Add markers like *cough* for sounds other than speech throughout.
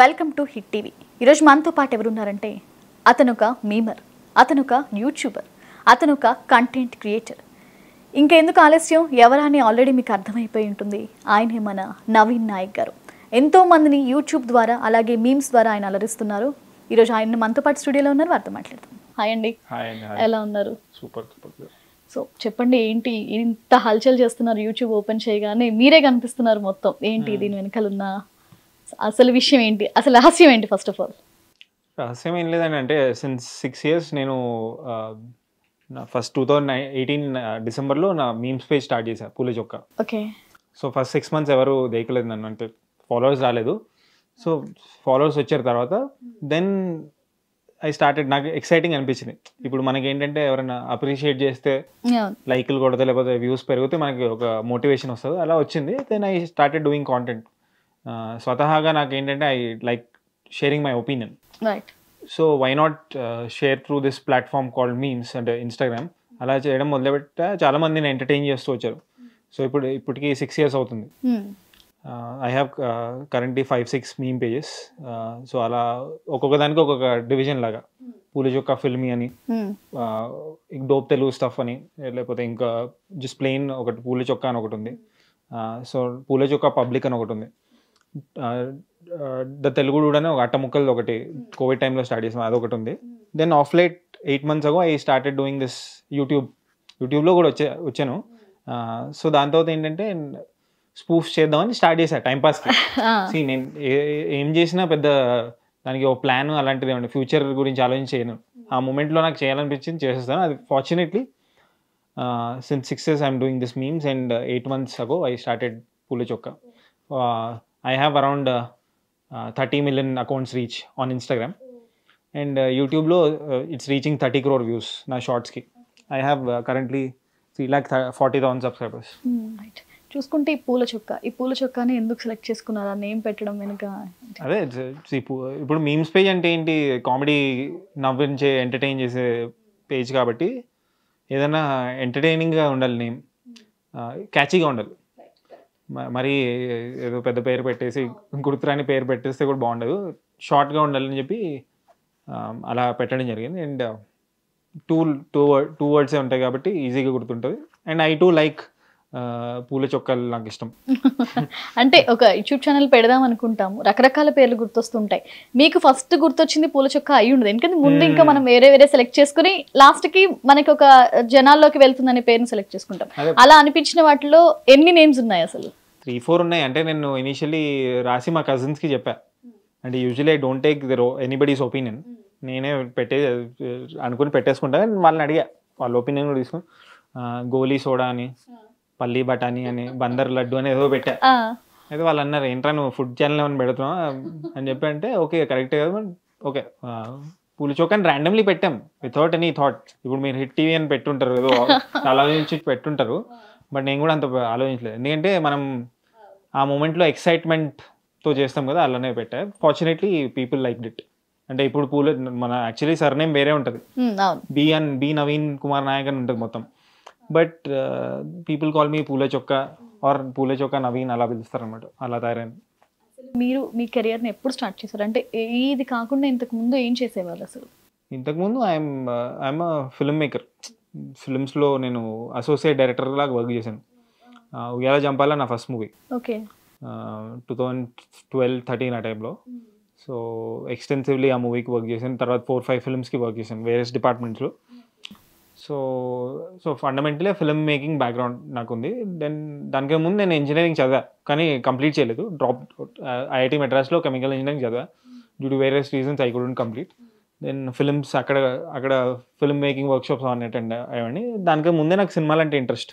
Welcome to hit TV. ఈరోజు మనతో పాటు ఎవరున్నారంటే అతను ఒక మీమర్ అతను ఒక యూట్యూబర్ అతను ఒక కంటెంట్ క్రియేటర్. ఇంకెందుకు ఆలస్యం? ఎవరా అని ఆల్రెడీ మీకు అర్థమైపోయి ఉంటుంది. ఆయనే మన నవీన్ నాయక్ గారు. ఎంతో మందిని యూట్యూబ్ ద్వారా అలాగే మీమ్స్ ద్వారా ఆయన అలరిస్తున్నారు. ఈరోజు ఆయన మనతో పాటు స్టూడియోలో ఉన్నారు. వారితో మాట్లాడతాం హాయ్ అండి. హాయ్ అండి ఎలా ఉన్నారు? సూపర్ సూపర్ సో చెప్పండి ఏంటి ఇంత హల్చల్ చేస్తున్నారు యూట్యూబ్ ఓపెన్ చేయగానే? మీరే కనిపిస్తున్నారు మొత్తం. ఏంటి దీని వెనకాల ఉన్న అసలు విషయం ఏంటి? అసలు రహస్యం ఏంటి ఫస్ట్ ఆఫ్ ఆల్ రహస్యం ఏం లేదండి. అంటే సిన్స్ సిక్స్ ఇయర్స్ నేను నా ఫస్ట్ టూ థౌజండ్ ఎయిటీన్ డిసెంబర్లో నా మీమ్స్ పేజ్ స్టార్ట్ చేశాను Poola Chokka. Okay. So first six months ఎవరు దేకలేదు నన్ను. అంటే ఫాలోవర్స్ రాలేదు. సో ఫాలోవర్స్ వచ్చారు తర్వాత దెన్ ఐ స్టార్టెడ్ నాకు ఎక్సైటింగ్ అనిపించింది. ఇప్పుడు మనకి ఏంటంటే ఎవరైనా అప్రిషియేట్ చేస్తే లైక్లు కొడితే లేకపోతే వ్యూస్ పెరిగితే మనకి ఒక మోటివేషన్ వస్తుంది. అలా వచ్చింది. Then I started doing content స్వతహాగా నాకు ఏంటంటే I like sharing my opinion. So why not share through this platform called memes అంటే ఇన్స్టాగ్రామ్. అలా చేయడం మొదలుపెట్టా చాలా మందిని ఎంటర్టైన్ చేస్తూ వచ్చారు. సో ఇప్పుడు ఇప్పటికి సిక్స్ ఇయర్స్ అవుతుంది. I have currently five six meme pages so అలా ఒక్కొక్క దానికి ఒక్కొక్క డివిజన్ లాగా. పూల చొక్క ఫిల్మీ అని డోప్ తెలుగు స్టఫ్ అని లేకపోతే ఇంకా జస్ట్ ప్లెయిన్ ఒకటి పూల చొక్క అని ఒకటి ఉంది. సో పూల చొక్క పబ్లిక్ అని ఒకటి ఉంది. ద తెలుగు అని ఒక అట్ట ముక్కలు ఒకటి కోవిడ్ టైంలో స్టార్ట్ చేసాం అదొకటి ఉంది. Then of late eight months ago I started doing this YouTube యూట్యూబ్లో కూడా వచ్చే వచ్చాను. సో దాని తర్వాత ఏంటంటే స్పూఫ్ చేద్దామని స్టార్ట్ చేశా టైంపాస్కి *laughs* See, నేను ఏ- చేసినా పెద్ద దానికి ఒక ప్లాన్ అలాంటిది ఏమంటే ఫ్యూచర్ గురించి ఆలోచించేయను ఆ మూమెంట్లో నాకు చేయాలనిపించింది చేసేస్తాను. అది fortunately since six years I'm doing this memes and eight months ago I started Poola Chokka I have around thirty million accounts reach on Instagram and యూట్యూబ్లో it's reaching thirty crore views నా షార్ట్స్కి I have currently three lakh forty thousand subscribers చూసుకుంటే ఈ పూల చొక్క ఈ పూల చొక్కాని ఎందుకు select చేసుకున్నారు? ఆ నేమ్ పెట్టడం వెనుక అదే ఇప్పుడు మీమ్స్ పేజ్ అంటే ఏంటి? కామెడీ నవ్వించే ఎంటర్టైన్ చేసే పేజ్ కాబట్టి ఏదైనా ఎంటర్టైనింగ్గా ఉండాలి నేమ్ క్యాచీగా ఉండాలి. మరి ఏదో పెద్ద పేరు పెట్టేసి గుర్తురాని పేరు పెట్టేస్తే కూడా బాగుండదు. షార్ట్గా ఉండాలని చెప్పి అలా పెట్టడం జరిగింది. అండ్ టూ టూ టూ వర్డ్సే ఉంటాయి కాబట్టి ఈజీగా గుర్తుంటుంది. అండ్ ఐ టూ లైక్ పూల చొక్కాలు నాకు ఇష్టం. అంటే ఒక యూట్యూబ్ ఛానల్ పెడదాం అనుకుంటాము. రకరకాల పేర్లు గుర్తొస్తుంటాయి. మీకు ఫస్ట్ గుర్తొచ్చింది పూల చొక్క అయి ఉండదు. ఎందుకంటే ముందు ఇంకా మనం వేరే వేరే సెలెక్ట్ చేసుకుని లాస్ట్కి మనకి ఒక జనాల్లోకి వెళ్తుందనే పేరుని సెలెక్ట్ చేసుకుంటాం. అలా అనిపించిన వాటిలో ఎన్ని నేమ్స్ ఉన్నాయి అసలు? త్రీ ఫోర్ ఉన్నాయి. అంటే నేను ఇనిషియలీ రాసి మా కజిన్స్కి చెప్పా. అంటే usually I don't take other anybody's opinion నేనే పెట్టే అనుకుని పెట్టేసుకుంటా. వాళ్ళని అడిగా. వాళ్ళ ఒపీనియన్ కూడా తీసుకుని గోలీ సోడా అని పల్లీ బఠానీ అని బందర్ లడ్డు అని ఏదో పెట్టా. అయితే వాళ్ళు అన్నారు ఏంట్రా నువ్వు ఫుడ్ ఛానల్ ఏమైనా పెడుతున్నావా? అని చెప్పి అంటే ఓకే కరెక్టే కదా ఓకే పూల చౌకాన్ని ర్యాండమ్లీ పెట్టాం. వితౌట్ ఎనీ థాట్ ఇప్పుడు మీరు హిట్ టీవీ అని పెట్టుంటారు ఏదో ఆలోచించి పెట్టుంటారు. బట్ నేను కూడా అంత ఆలోచించలేదు. ఎందుకంటే మనం ఆ మూమెంట్లో ఎక్సైట్మెంట్తో చేస్తాం కదా అలానే పెట్టా. ఫార్చునేట్లీ పీపుల్ లైక్ డిట్ అంటే ఇప్పుడు పూల మన యాక్చువల్లీ సర్నేమ్ వేరే ఉంటుంది. B N B Naveen Kumar Nayak అని ఉంటుంది మొత్తం. బట్ పీపుల్ కాల్ మీ పూల చొక్క ఆర్ పూల చొక్క నవీన్ అలా పిలుస్తారు అనమాట అలా తయారైంది. మీరు మీ కెరియర్ని ఎప్పుడు స్టార్ట్ చేశారు? అంటే ఇది కాకుండా ఇంతకు ముందు ఏం చేసేవాళ్ళు అసలు? ఇంతకుముందు ఐఎమ్ ఐఎమ్ ఫిల్మ్ మేకర్ ఫిల్మ్స్లో నేను అసోసియేట్ డైరెక్టర్ లాగా వర్క్ చేశాను. ఉయ్యాల జంపాల నా first movie okay. Two thousand twelve thirteen ఆ టైంలో సో ఎక్స్టెన్సివ్లీ ఆ మూవీకి వర్క్ చేశాను. తర్వాత ఫోర్ ఫైవ్ ఫిల్మ్స్కి వర్క్ చేశాను various డిపార్ట్మెంట్స్లో so so fundamentally film making background నాకు ఉంది దెన్ దానికి ముందు నేను ఇంజనీరింగ్ చదివా కానీ కంప్లీట్ చేయలేదు. డ్రాప్ ఐఐటి మెడ్రాస్లో కెమికల్ ఇంజనీరింగ్ చదివా. Due to various reasons I couldn't complete then films అక్కడ అక్కడ ఫిల్మ్ మేకింగ్ వర్క్షాప్స్ అవన్నీ అటెండ్ అయ్యండి దానికి ముందే నాకు సినిమాలు అంటే ఇంట్రెస్ట్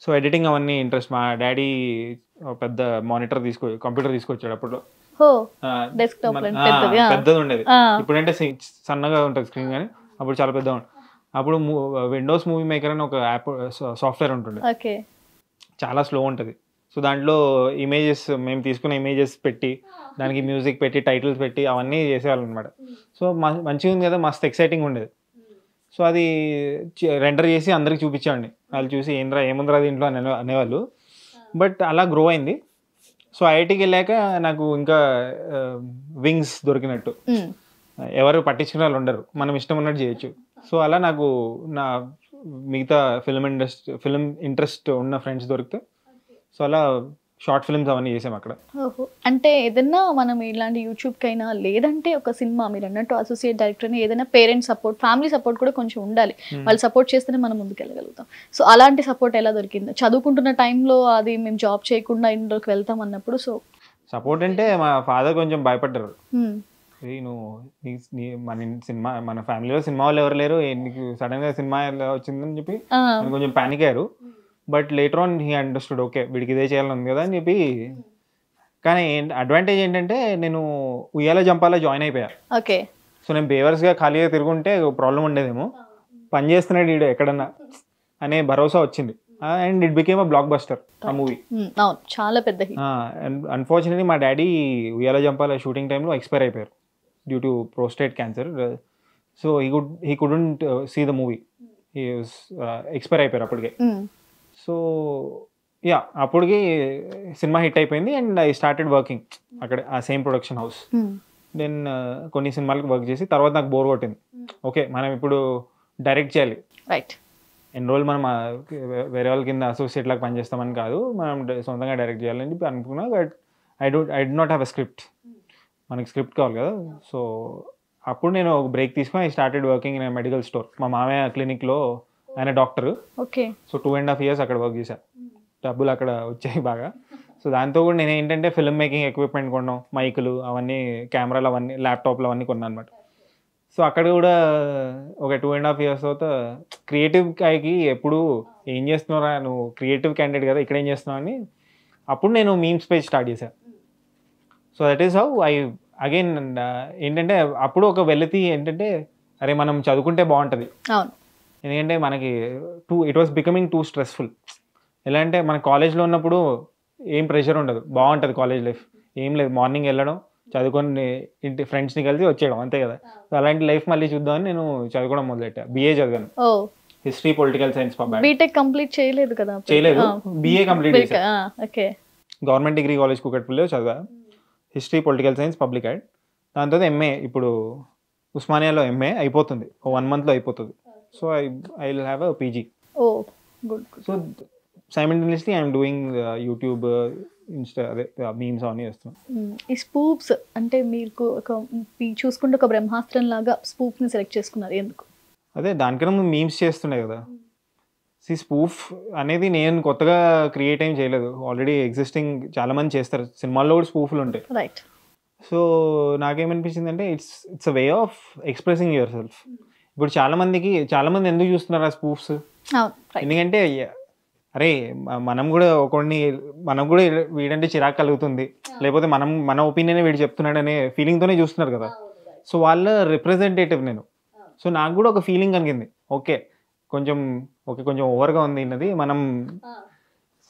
సో ఎడిటింగ్ అవన్నీ ఇంట్రెస్ట్ మా డాడీ పెద్ద మానిటర్ తీసుకో కంప్యూటర్ తీసుకొచ్చాడు అప్పుడు పెద్దది, ఉండేది. ఇప్పుడంటే సన్నగా ఉంటుంది స్క్రీన్ కానీ అప్పుడు చాలా ఉంటుంది అప్పుడు విండోస్ మూవీ మేకర్ అని ఒక యాప్ సాఫ్ట్వేర్ ఉంటుంది ఓకే. చాలా స్లో ఉంటుంది. సో దాంట్లో ఇమేజెస్ మేము తీసుకున్న ఇమేజెస్ పెట్టి దానికి మ్యూజిక్ పెట్టి టైటిల్స్ పెట్టి అవన్నీ చేసేవాళ్ళం అనమాట సో మ- మంచిగా ఉంది కదా మస్తు ఎక్సైటింగ్ ఉండేది. సో అది రెండర్ చేసి అందరికి చూపించాండి వాళ్ళు చూసి ఏంద్రా ఏముందిరా దీంట్లో? అని అనే- అనేవాళ్ళు. బట్ అలా గ్రో అయింది. సో ఐఐటికి వెళ్ళాక నాకు ఇంకా వింగ్స్ దొరికినట్టు. ఎవరు పట్టించుకునే వాళ్ళు ఉండరు. మనం ఇష్టం ఉన్నట్టు చేయొచ్చు. సో అలా నాకు నా మిగతా ఫిల్మ్ ఇండస్ట్రీ ఫిల్మ్ ఇంట్రెస్ట్ ఉన్న ఫ్రెండ్స్ దొరికితే సో అలా షార్ట్ ఫిల్మ్స్ అవన్నీ చేసాం అక్కడ. అంటే ఏదన్నా మనం ఇలాంటి యూట్యూబ్కి అయినా లేదంటే ఒక సినిమా మీరు అన్నట్టు అసోసియేట్ డైరెక్టర్ని ఏదైనా పేరెంట్స్ సపోర్ట్ ఫ్యామిలీ సపోర్ట్ కూడా కొంచెం ఉండాలి. వాళ్ళు సపోర్ట్ చేస్తేనే మనం ముందుకు వెళ్ళగలుగుతాం సో అలాంటి సపోర్ట్ ఎలా దొరికింది? చదువుకుంటున్న టైంలో అది మేము జాబ్ చేయకుండా ఇంట్లోకి వెళ్తాం అన్నప్పుడు సో సపోర్ట్ అంటే మా ఫాదర్ కొంచెం భయపడ్డారు. "ఏయ్ నువ్వు మన సినిమా మన ఫ్యామిలీలో సినిమా వాళ్ళు ఎవరు లేరు? నీకు సడన్గా సినిమా ఎలా వచ్చిందని చెప్పి కొంచెం పానిక్ అయ్యారు. But later on he understood okay వీడికి ఇదే చేయాలని ఉంది కదా అని చెప్పి. కానీ అడ్వాంటేజ్ ఏంటంటే నేను ఉయ్యాల జంపాలో జాయిన్ అయిపోయా. ఓకే సో నేను బేవర్స్గా ఖాళీగా తిరుగుంటే ప్రాబ్లం ఉండేదేమో. పని చేస్తున్నాడు వీడు ఎక్కడన్నా అనే భరోసా వచ్చింది. And it became a blockbuster ఆ మూవీ అవును చాలా పెద్ద అన్ఫార్చునేట్లీ మా డాడీ ఉయ్యాల జంపాల షూటింగ్ టైంలో ఎక్స్పైర్ అయిపోయారు due to prostate cancer so he could he couldn't see the movie expire అయిపోయారు అప్పటికే. సో యా అప్పటికి సినిమా హిట్ అయిపోయింది అండ్ ఐ స్టార్టెడ్ వర్కింగ్ అక్కడ ఆ సేమ్ ప్రొడక్షన్ హౌస్. దెన్ కొన్ని సినిమాలకు వర్క్ చేసి తర్వాత నాకు బోర్ కొట్టింది. ఓకే మనం ఇప్పుడు డైరెక్ట్ చేయాలి. రైట్ ఎన్ని రోజులు మనం వేరే వాళ్ళ కింద అసోసియేట్ లాగా పనిచేస్తామని కాదు. మనం సొంతంగా డైరెక్ట్ చేయాలని చెప్పి అనుకున్నా but I don't I did not have a script. మనకి స్క్రిప్ట్ కావాలి కదా. సో అప్పుడు నేను ఒక బ్రేక్ తీసుకొని I started working in medical store. మా మామయ్య క్లినిక్లో ఆయన doctor. Okay. So two and half years అక్కడ వర్క్ చేశా. డబ్బులు అక్కడ వచ్చాయి బాగా. సో దాంతో కూడా నేను ఏంటంటే ఫిల్మ్ మేకింగ్ ఎక్విప్మెంట్ కొన్నాం. మైకులు అవన్నీ కెమెరాలు అవన్నీ ల్యాప్టాప్లు అవన్నీ కొన్నాను అనమాట సో అక్కడ కూడా ఒక టూ అండ్ హాఫ్ ఇయర్స్ తర్వాత క్రియేటివ్ కాయకి ఎప్పుడు ఏం చేస్తున్నారా నువ్వు క్రియేటివ్ క్యాండిడేట్ కదా ఇక్కడ ఏం చేస్తున్నావు అని అప్పుడు నేను మీమ్స్ పేజ్ స్టార్ట్ చేశాను so that is how I again ఏంటంటే అప్పుడు ఒక వెలితి ఏంటంటే అరే మనం చదువుకుంటే బాగుంటుంది. అవును. ఎందుకంటే మనకి to it was becoming too stressful ఎలా అంటే మన కాలేజ్లో ఉన్నప్పుడు ఏం ప్రెషర్ ఉండదు. బాగుంటుంది కాలేజ్ లైఫ్ ఏం లేదు. మార్నింగ్ వెళ్ళడం చదువుకొని ఇంటి ఫ్రెండ్స్ని కలిసి వచ్చేయడం అంతే కదా. అలాంటి లైఫ్ మళ్ళీ చూద్దామని నేను చదువుకోవడం మొదలెట్టా. బిఏ చదివాను. History political science BTech complete చేయలేదు కదా. చేయలేదు. BA complete okay. Government degree college కూకట్పల్లిలో చదివా. History political science public ad దాని తర్వాత ఎంఏ ఇప్పుడు ఉస్మానియాలో ఎంఏ అయిపోతుంది. వన్ మంత్లో అయిపోతుంది. So I I will have a PG oh good so simultaneously I'm doing YouTube Insta అదే మీమ్స్ అవన్నీ చేస్తున్నాను మ్మ్. ఈ స్పూప్స్ అంటే మీకు ఒక చూసుకుంటే ఒక బ్రహ్మాస్త్రం లాగా స్పూప్ని సెలెక్ట్ చేసుకున్నారు. ఎందుకు? అదే దానికన్నా ముందు మీమ్స్ చేస్తుండే కదా. సి స్పూఫ్ అనేది నేను కొత్తగా క్రియేట్ ఏం చేయలేదు. ఆల్రెడీ ఎగ్జిస్టింగ్ చాలా మంది చేస్తారు. సినిమాల్లో కూడా స్పూఫ్లు ఉంటాయి. రైట్ సో నాకేమనిపించింది అంటే it's it's a way of expressing yourself ఇప్పుడు చాలా మందికి చాలా మంది ఎందుకు చూస్తున్నారు ఆ స్పూఫ్స్? ఎందుకంటే అరే మనం కూడా ఒకడిని మనం కూడా వీడంటే చిరాకు కలుగుతుంది. లేకపోతే మనం మన ఒపీనియన్ వీడు చెప్తున్నాడు అనే ఫీలింగ్తోనే చూస్తున్నారు కదా. సో వాళ్ళ రిప్రజెంటేటివ్ నేను. సో నాకు కూడా ఒక ఫీలింగ్ కలిగింది. ఓకే కొంచెం ఓకే కొంచెం ఓవర్గా ఉంది అన్నది మనం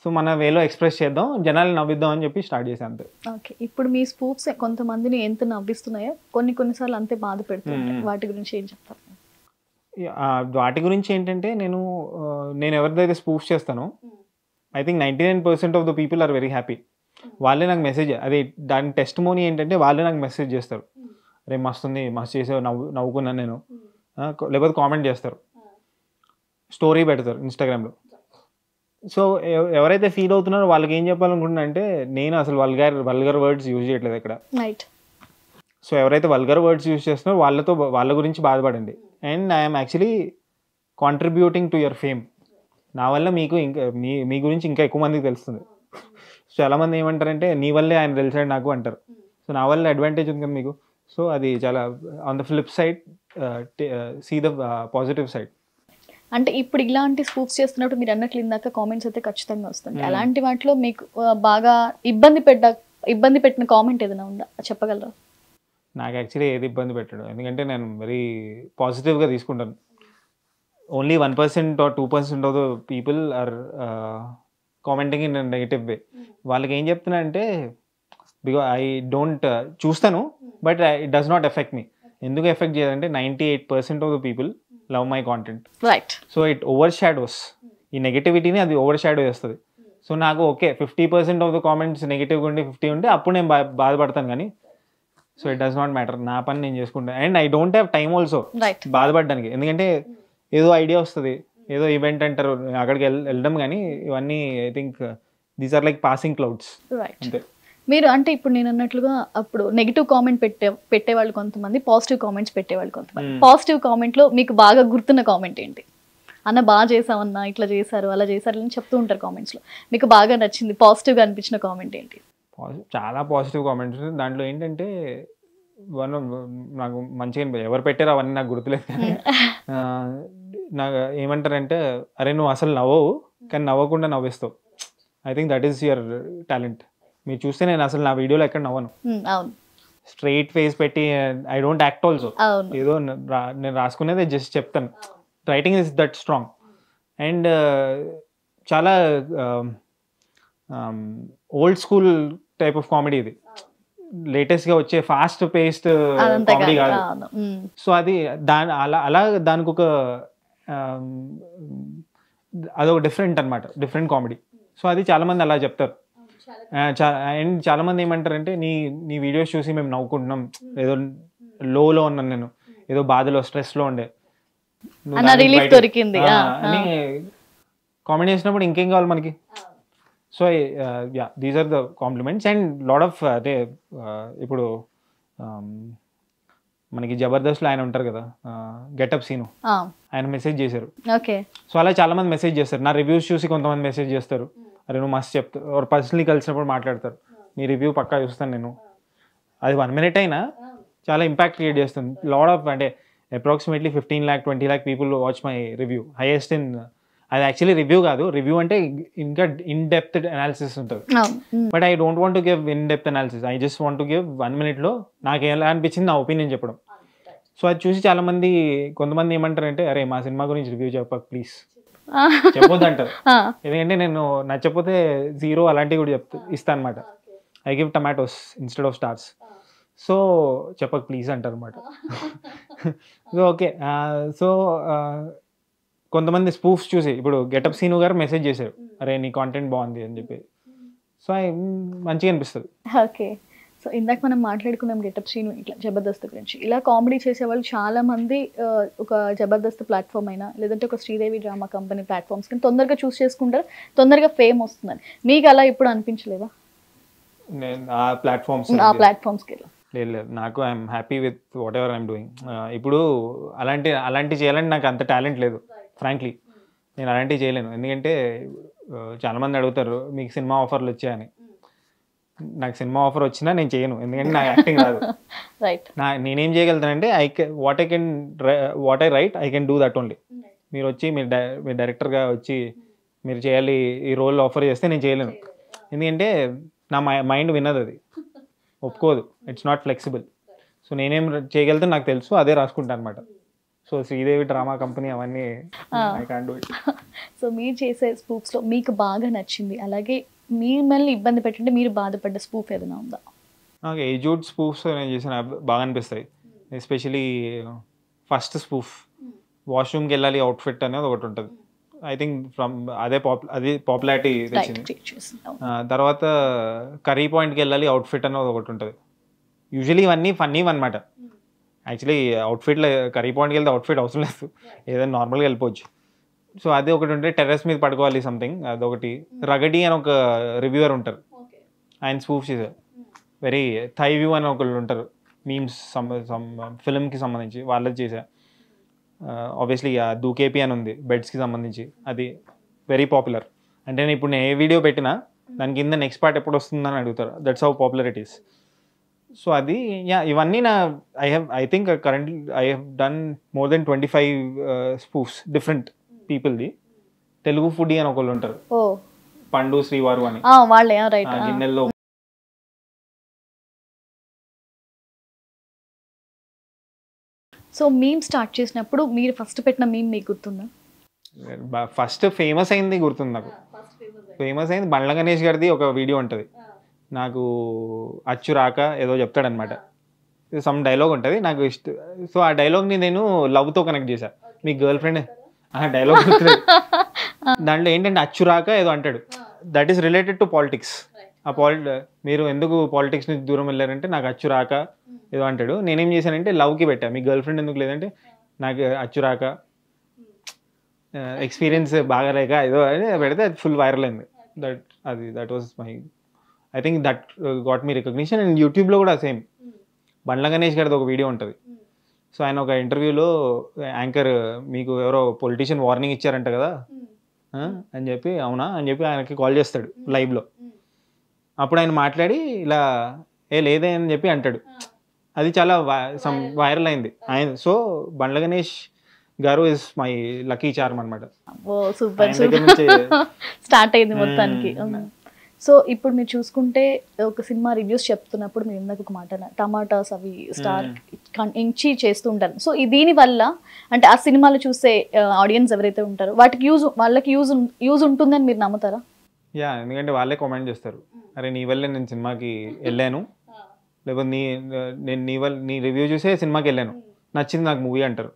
సో మన వేలో ఎక్స్ప్రెస్ చేద్దాం జనాలు నవ్విద్దాం అని చెప్పి స్టార్ట్ చేశాను అంతే. ఓకే ఇప్పుడు మీ స్పూప్స్ కొంతమందిని ఎంత నవ్విస్తున్నాయో కొన్ని కొన్నిసార్లు అంతే బాధ మ్మ్. వాటి గురించి ఏం చెప్తారు? వాటి గురించి ఏంటంటే నేను నేను ఎవరిదైతే స్పూఫ్ చేస్తానో I think ninety nine percent of the people are very happy వాళ్ళే నాకు మెసేజ్ అది దాని టెస్ట్ మోనీ ఏంటంటే వాళ్ళే నాకు మెసేజ్ చేస్తారు. రే మస్తుంది మస్తు చేసే నవ్వు నవ్వుకున్నాను నేను. కొ- లేకపోతే కామెంట్ చేస్తారు. స్టోరీ పెడతారు ఇన్స్టాగ్రామ్లో సో ఎవ- ఎవరైతే ఫీల్ అవుతున్నారో వాళ్ళకి ఏం చెప్పాలనుకుంటున్నా అంటే నేను అసలు వల్గర్ వల్గర్ వర్డ్స్ యూజ్ చేయట్లేదు ఇక్కడ. రైట్ సో ఎవరైతే వల్గర్ వర్డ్స్ యూజ్ చేస్తున్నారో వాళ్ళతో వాళ్ళ గురించి బాధపడండి. And I'm actually contributing to your fame నా వల్ల మీకు ఇంకా మీ మీ గురించి ఇంకా ఎక్కువ మందికి తెలుస్తుంది. సో *laughs* చాలా మంది ఏమంటారంటే నీ వల్లే ఆయన తెలిసాడు నాకు అంటారు. సో నా వల్ల అడ్వాంటేజ్ ఉంది కదా మీకు. సో అది చాలా on the flip side see the positive side అంటే ఇప్పుడు ఇలాంటి స్పూప్స్ చేస్తున్నప్పుడు మీరు అన్నట్లు ఇందాక కామెంట్స్ అయితే ఖచ్చితంగా వస్తుంటాయి. అలాంటి వాటిలో మీకు ఆ, బాగా ఇబ్బంది పెట్ట ఇబ్బంది పెట్టిన కామెంట్ ఏదైనా ఉందా? చెప్పగలరా? నాకు యాక్చువల్లీ ఏది ఇబ్బంది పెట్టాడు. ఎందుకంటే నేను వెరీ పాజిటివ్గా తీసుకుంటాను. Only one percent or two percent of the people are commenting in negative way వాళ్ళకి ఏం చెప్తున్నా అంటే బికా ఐ డోంట్ చూస్తాను but it does not affect me ఎందుకు effect చేయదంటే ninety eight percent of the people love my content right so it overshadows ఈ నెగిటివిటీని అది overshadow చేస్తుంది సో నాకు okay fifty percent of the comments negative ఉండి fifty ఉంటే అప్పుడు నేను బా బాధపడతాను కానీ so it does not matter నా పని నేను చేసుకుంటాను and I don't have time also బాధపడడానికి. ఎందుకంటే ఏదో ఐడియా వస్తుంది. ఏదో ఈవెంట్ అంటారు. అక్కడికి వెళ్ వెళ్ళడం కానీ ఇవన్నీ I think these are like passing clouds అంతే. మీరు అంటే ఇప్పుడు నేను అన్నట్లుగా అప్పుడు నెగిటివ్ కామెంట్ పెట్టే పెట్టేవాళ్ళు కొంతమంది పాజిటివ్ కామెంట్స్ పెట్టేవాళ్ళు కొంతమంది. Hmm. పాజిటివ్ కామెంట్లో మీకు బాగా గుర్తున్న కామెంట్ ఏంటి? అన్న బాగా చేసామన్నా ఇట్లా చేశారు అలా చేశారు అని చెప్తూ ఉంటారు కామెంట్స్లో మీకు బాగా నచ్చింది పాజిటివ్గా అనిపించిన కామెంట్ ఏంటి? పాజి- చాలా పాజిటివ్ కామెంట్స్ దాంట్లో ఏంటంటే వన్ నాకు మంచిగా అనిపించింది. ఎవరు పెట్టారో అవన్నీ నాకు గుర్తులేదు కానీ నాకు ఏమంటారంటే అరే నువ్వు అసలు నవ్వవు కానీ నవ్వకుండా నవ్వేస్తావు. I think that is your talent మీరు చూస్తే నేను అసలు నా వీడియోలో ఎక్కడ నవ్వను. స్ట్రైట్ ఫేస్ పెట్టి ఐ డోంట్ యాక్ట్ ఆల్సో ఏదో నేను రాసుకునేది జస్ట్ చెప్తాను. Writing is that strong and చాలా old school type of comedy ఇది. లేటెస్ట్గా వచ్చే ఫాస్ట్ పేస్డ్ కామెడీ కాదు. సో అది దాని అలా అలా దానికి ఒక ఆమ్, అదొక డిఫరెంట్ అన్నమాట. డిఫరెంట్ కామెడీ సో అది చాలా మంది అలా చెప్తారు. అండ్ చాలా మంది ఏమంటారంటే నీ నీ వీడియోస్ చూసి మేము నవ్వుకుంటున్నాం. ఏదో లోలో ఉన్నాను నేను. ఏదో బాధలో స్ట్రెస్లో ఉండే. బయట- దొరికింది. చేసినప్పుడు ఇంకేం కావాలి మనకి? So yeah these are the compliments and lot of అదే ఇప్పుడు um, మనకి జబర్దస్త్లో ఆయన ఉంటారు కదా గెటప్ సీను. ఆయన మెసేజ్ చేశారు. ఓకే. సో అలా చాలా మంది మెసేజ్ చేస్తారు. నా రివ్యూస్ చూసి కొంతమంది మెసేజ్ చేస్తారు. అరే నువ్వు మస్తు చెప్తావు ఒక పర్సనలీ కలిసినప్పుడు మాట్లాడతారు. నీ రివ్యూ పక్కా చూస్తాను నేను. అది వన్ మినిట్ అయినా చాలా ఇంపాక్ట్ క్రియేట్ చేస్తుంది. లాడ్ ఆఫ్ అంటే approximately fifteen lakh twenty lakh people watch my review highest in అది యాక్చువల్లీ రివ్యూ కాదు. రివ్యూ అంటే ఇంకా ఇన్ డెప్త్ అనాలిసిస్ ఉంటుంది. But I don't want to give in depth analysis I just want to give one మినిట్లో నాకు ఎలా అనిపించింది నా ఒపీనియన్ చెప్పడం. సో అది చూసి చాలా మంది కొంతమంది ఏమంటారంటే అరే మా సినిమా గురించి రివ్యూ చెప్పక ప్లీజ్. చెప్పొద్దు అంటారు Ah. ఎందుకంటే నేను నచ్చకపోతే జీరో అలాంటివి కూడా చెప్తా ఇస్తాను అనమాట I give tomatoes instead of stars so చెప్పక ప్లీజ్ అంటారు అనమాట సో ఓకే సో కొంతమంది స్పూఫ్స్ చూసి ఇప్పుడు గెటప్ సీను గారు మెసేజ్ చేశారు. అరే నీ కాంటెంట్ బాగుంది అని చెప్పి. సో మంచిగా అనిపిస్తుంది. ఓకే. సో ఇందాక మనం మాట్లాడుకున్నాం గెటప్ సీన్ ఇట్లా జబర్దస్త్ గురించి. ఇలా కామెడీ చేసేవాళ్ళు చాలా మంది ఒక జబర్దస్త్ ప్లాట్ఫామ్ అయినా లేదంటే ఒక శ్రీదేవి డ్రామా కంపెనీ ప్లాట్ఫామ్స్ కింద తొందరగా చూస్ చేసుకుంటారు తొందరగా ఫేమ్ వస్తుందని. మీకు అలా ఎప్పుడు అనిపించలేదా? నేను ఆ ప్లాట్ఫామ్స్ ఆ ప్లాట్ఫామ్స్కి లేదు లేదు. నాకు I'm happy with whatever I'm doing. ఇప్పుడు అలాంటి అలాంటి చేయాలని నాకు అంత టాలెంట్ లేదు. ఫ్రాంక్లీ నేను అలాంటివి చేయలేను. ఎందుకంటే ఆ, చాలా మంది అడుగుతారు మీకు సినిమా ఆఫర్లు వచ్చాయని. నాకు సినిమా ఆఫర్ వచ్చినా నేను చేయను. ఎందుకంటే నాకు యాక్టింగ్ రాదు. *laughs* రైట్ నా నేనేం చేయగలుగుతానంటే I what I can what I write I can do that only. మీరు వచ్చి మీరు డై మీరు డైరెక్టర్గా వచ్చి మీరు చేయాలి ఈ రోల్ ఆఫర్ చేస్తే నేను చేయలేను. ఎందుకంటే నా మైండ్ వినదు అది. *laughs* ఒప్పుకోదు. ఇట్స్ నాట్ ఫ్లెక్సిబుల్ సో నేనేం చేయగలుగుతాను నాకు తెలుసు అదే రాసుకుంటాను అనమాట సో శ్రీదేవి డ్రామా కంపెనీ అవన్నీ *laughs* సో మీరు చేసే స్పూఫ్స్లో మీకు బాగా నచ్చింది అలాగే మిమ్మల్ని ఇబ్బంది పెట్టంటే మీరు బాధపడ్డ స్పూఫ్ ఏదైనా ఉందా? నాకు ఏజూడ్ స్పూఫ్స్ నేను చేసిన బాగా అనిపిస్తాయి. ఎస్పెషలీ ఫస్ట్ స్పూఫ్ వాష్రూమ్కి వెళ్ళాలి అవుట్ఫిట్ అనేది ఒకటి ఉంటుంది. ఐ థింక్ ఫ్రమ్ అదే పాప్ అది పాపులారిటీ తెచ్చింది. తర్వాత కర్రీ పాయింట్కి వెళ్ళాలి అవుట్ఫిట్ అనేది ఒకటి ఉంటుంది. యూజువలీ ఇవన్నీ ఫన్నీ అనమాట యాక్చువల్లీ అవుట్ఫిట్లో కర్రీ పాయింట్కి వెళ్తే అవుట్ఫిట్ అవసరం లేదు. ఏదైనా నార్మల్గా వెళ్ళిపోవచ్చు. సో అది ఒకటి ఉంటే టెర్రస్ మీద పడుకోవాలి సంథింగ్ అదొకటి. రగడి అని ఒక రివ్యూవర్ ఉంటారు. ఆయన స్పూఫ్ చేశారు. వెరీ థై వ్యూ అని ఒకళ్ళు ఉంటారు. మీమ్స్ ఫిల్మ్కి సంబంధించి వాళ్ళది చేశా ఆబ్వియస్లీ దూకేపీ అని ఉంది బెడ్స్కి సంబంధించి. అది వెరీ పాపులర్ అంటే నేను ఇప్పుడు నేను ఏ వీడియో పెట్టినా దాని కింద నెక్స్ట్ పార్ట్ ఎప్పుడు వస్తుందని అడుగుతారు. That's how popular it is so అది యా ఇవన్నీ నా I have I think current I have done more than twenty five spoofs different పీపుల్ది Telugu food అని ఒకళ్ళు ఉంటారు. పండు శ్రీవారు అని. వాళ్ళే రైట్ గిన్నెల్లో సో మీమ్ స్టార్ట్ చేసినప్పుడు మీరు ఫస్ట్ పెట్టిన మీమ్ మీకు గుర్తుందా? ఫస్ట్ ఫేమస్ అయింది గుర్తుంది నాకు. ఫేమస్ అయింది. బండ్ల గణేష్ గారిది ఒక వీడియో ఉంటుంది. నాకు అచ్చు రాక ఏదో చెప్తాడనమాట. సమ్ డైలాగ్ ఉంటుంది. నాకు ఇష్ట సో ఆ డైలాగ్ని నేను లవ్తో కనెక్ట్ చేశా. మీ గర్ల్ ఫ్రెండ్ ఆ డైలాగ్ గుర్తులేదు. *laughs* దాంట్లో ఏంటంటే అచ్చు రాక ఏదో అంటాడు. That is related to politics ఆ పాలి మీరు ఎందుకు పాలిటిక్స్ నుంచి దూరం వెళ్ళారంటే నాకు అచ్చు రాక ఏదో అంటాడు. నేనేం చేశానంటే లవ్కి పెట్టా. మీ గర్ల్ ఫ్రెండ్ ఎందుకు లేదంటే నాకు అచ్చు రాక. ఎక్స్పీరియన్స్ బాగా లేక ఏదో అని పెడితే అది ఫుల్ వైరల్ అయింది. దట్ అది that was my I think that got me recognition and యూట్యూబ్లో కూడా సేమ్ బండ్ల గణేష్ గారిది ఒక వీడియో ఉంటుంది. సో ఆయన ఒక ఇంటర్వ్యూలో యాంకర్ మీకు ఎవరో పొలిటీషియన్ వార్నింగ్ ఇచ్చారంట కదా? ఆ? అని చెప్పి అవునా? అని చెప్పి ఆయనకి కాల్ చేస్తాడు లైవ్లో అప్పుడు ఆయన మాట్లాడి ఇలా ఏ లేదే అని చెప్పి అంటాడు. అది చాలా సమ్ వైరల్ అయింది. ఆయన so Bandla Ganesh garu is my lucky charm అనమాట స్టార్ట్ అయింది మొత్తానికి. సో ఇప్పుడు మీరు చూసుకుంటే ఒక సినిమా రివ్యూస్ చెప్తున్నప్పుడు మీరు ఇందాక ఒక మాట. టమాటాస్ అవి స్టార్ ఇంచి చేస్తూ ఉంటారు. సో ఈ దీని వల్ల అంటే ఆ సినిమాలు చూసే ఆడియన్స్ ఎవరైతే ఉంటారో వాటికి యూజ్ వాళ్ళకి యూజ్ యూజ్ ఉంటుందని మీరు నమ్ముతారా? యా ఎందుకంటే వాళ్ళే కామెంట్ చేస్తారు. అరే నీ వల్లే నేను సినిమాకి *laughs* వెళ్ళాను. లేకపోతే నీ నేను నీ వల్ల నీ రివ్యూ చూసే సినిమాకి వెళ్ళాను. నచ్చింది నాకు మూవీ అంటారు.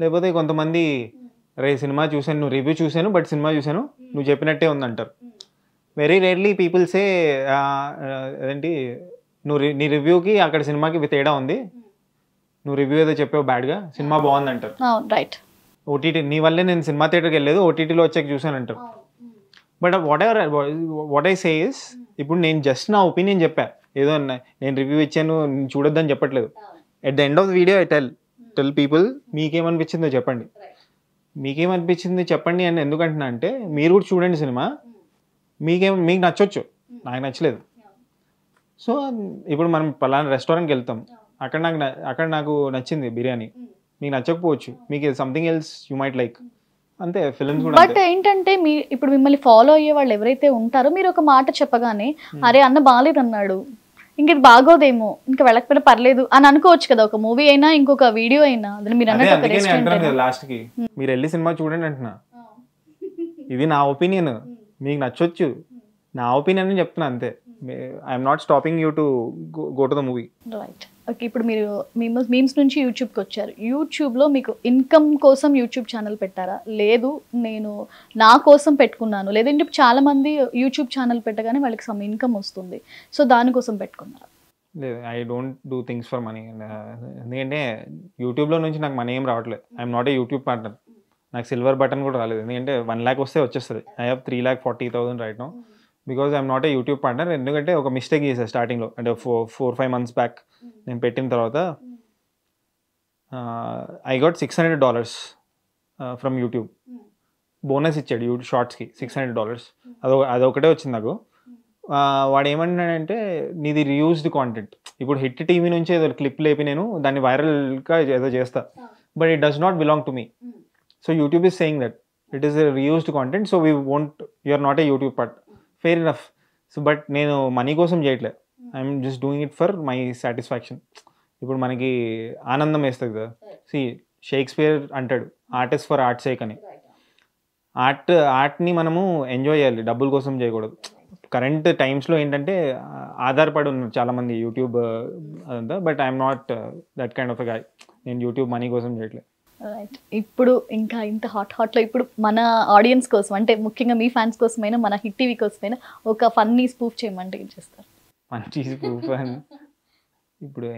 లేకపోతే కొంతమంది రే సినిమా చూశాను నువ్వు రివ్యూ చూశాను బట్ సినిమా చూశాను నువ్వు చెప్పినట్టే ఉంది అంటారు వెరీ రేర్లీ పీపుల్సే అదేంటి? నువ్వు నీ రివ్యూకి అక్కడ సినిమాకి తేడా ఉంది. నువ్వు రివ్యూ ఏదో చెప్పావు బ్యాడ్గా సినిమా బాగుంది అంటారు రైట్ ఓటీటీ నీ వల్లే నేను సినిమా థియేటర్కి వెళ్ళలేదు ఓటీటీలో వచ్చాక చూశాను అంటారు. But whatever what I says ఇప్పుడు నేను జస్ట్ నా ఒపీనియన్ చెప్పా. ఏదో నేను రివ్యూ ఇచ్చాను చూడొద్దని చెప్పట్లేదు. At the end of the video I tell tell people మీకేమనిపించిందో చెప్పండి. మీకేమనిపించింది చెప్పండి అని ఎందుకంటున్నా అంటే మీరు కూడా చూడండి సినిమా మీకేం మీకు నచ్చొచ్చు. నాకు నచ్చలేదు. సో ఇప్పుడు మనం పలానా రెస్టారెంట్కి వెళ్తాం. అక్కడ నాకు అక్కడ నాకు నచ్చింది బిర్యానీ. మీకు నచ్చకపోవచ్చు. మీకు something else you might like అంతే ఫిల్మ్స్ కూడా బట్ ఏంటంటే మీ ఇప్పుడు మిమ్మల్ని ఫాలో అయ్యే వాళ్ళు ఎవరైతే ఉంటారో మీరు ఒక మాట చెప్పగానే అరే అన్న బాగాలేదు అన్నాడు ఇంక ఇది బాగోదేమో. ఇంకా వెళ్ళకపోయినా పర్లేదు. అని అనుకోవచ్చు కదా ఒక మూవీ అయినా ఇంకొక వీడియో అయినా. అది మీరు అన్నట్టు లాస్ట్కి. మీరు వెళ్ళి సినిమా చూడండి అంటున్నా. ఇది నా ఒపీనియన్ మీకు నచ్చొచ్చు. నా ఒపీనియన్ చెప్తున్నా అంతే. I'm not stopping you to go to the movie right okay ఇప్పుడు మీరు మీమ్స్ మీమ్స్ నుంచి యూట్యూబ్కి వచ్చారు. యూట్యూబ్లో మీకు ఇన్కమ్ కోసం యూట్యూబ్ ఛానల్ పెట్టారా? లేదు నేను నా కోసం పెట్టుకున్నాను. లేదంటే ఇప్పుడు చాలా మంది యూట్యూబ్ ఛానల్ పెట్టగానే వాళ్ళకి సమ్ ఇన్కమ్ వస్తుంది. సో దానికోసం పెట్టుకున్నారా? లేదు I don't do things for money ఎందుకంటే యూట్యూబ్లో నుంచి నాకు మనీ ఏం రావట్లేదు. I'm not a YouTube partner నాకు సిల్వర్ బటన్ కూడా రాలేదు. ఎందుకంటే వన్ ల్యాక్ వస్తే వచ్చేస్తుంది. I have three lakh forty thousand right no because I'm not a YouTube partner ఎందుకంటే ఒక మిస్టేక్ చేశాను స్టార్టింగ్లో అంటే four four five months back నేను పెట్టిన తర్వాత I got six hundred dollars from YouTube bonus ఇచ్చాడు యూ షార్ట్స్కి సిక్స్ హండ్రెడ్ డాలర్స్ అదొ అదొకటే వచ్చింది నాకు. ఆ, వాడు ఏమన్నాడంటే నీది రియూజ్డ్ కాంటెంట్ ఇప్పుడు హిట్ టీవీ నుంచి ఏదో క్లిప్ లేపి నేను దాన్ని వైరల్గా ఏదో చేస్తా. But it does not belong to me so YouTube is saying that it is reused content so we won't you're not a YouTube part fair enough so but నేను money కోసం చేయట్లే. I'm just doing it for my satisfaction ఇప్పుడు మనకి ఆనందం వేస్తుంది కదా. See Shakespeare అంటాడు artist for art sake అని. ఆర్ట్ ఆర్ట్ని మనము ఎంజాయ్ చేయాలి డబ్బుల కోసం చేయకూడదు. కరెంట్ టైమ్స్లో ఏంటంటే ఆధారపడి ఉన్నారు చాలామంది యూట్యూబ్ అదంతా but I'm not that kind of a guy నేను యూట్యూబ్ మనీ కోసం చేయట్లేదు రైట్ ఇప్పుడు ఇంకా ఇంత హాట్ హాట్లో ఇప్పుడు మన ఆడియన్స్ కోసం అంటే ముఖ్యంగా మీ ఫ్యాన్స్ కోసమైనా మన హిట్ టీవీ కోసమైనా ఒక ఫన్నీ స్పూఫ్ చేయమంటే ఏం చేస్తారు? మంచి స్పూఫ్ అని? ఇప్పుడు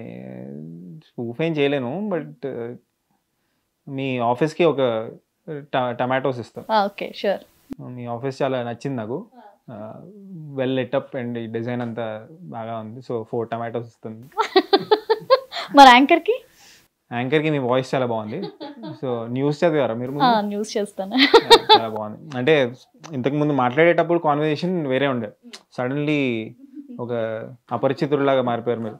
స్పూఫ్ ఏం చేయలేను బట్ మీ ఆఫీస్కి ఒక టమాటోస్ ఇస్తాం ఓకే షూర్ మీ ఆఫీస్ చాలా నచ్చింది నాకు. వెల్ లెటప్ అండ్ ఈ డిజైన్ అంతా బాగా ఉంది సో ఫోర్ టమాటోస్ ఇస్తుంది. *laughs* మరి యాంకర్కి యాంకర్కి మీ వాయిస్ చాలా బాగుంది. *laughs* సో న్యూస్ చదివారా? మీరు? న్యూస్ చేస్తాను. *laughs* చాలా బాగుంది. అంటే ఇంతకు ముందు మాట్లాడేటప్పుడు కాన్వర్సేషన్ వేరే ఉండే. సడన్లీ ఒక అపరిచితుడిలాగా మారిపోయారు మీరు.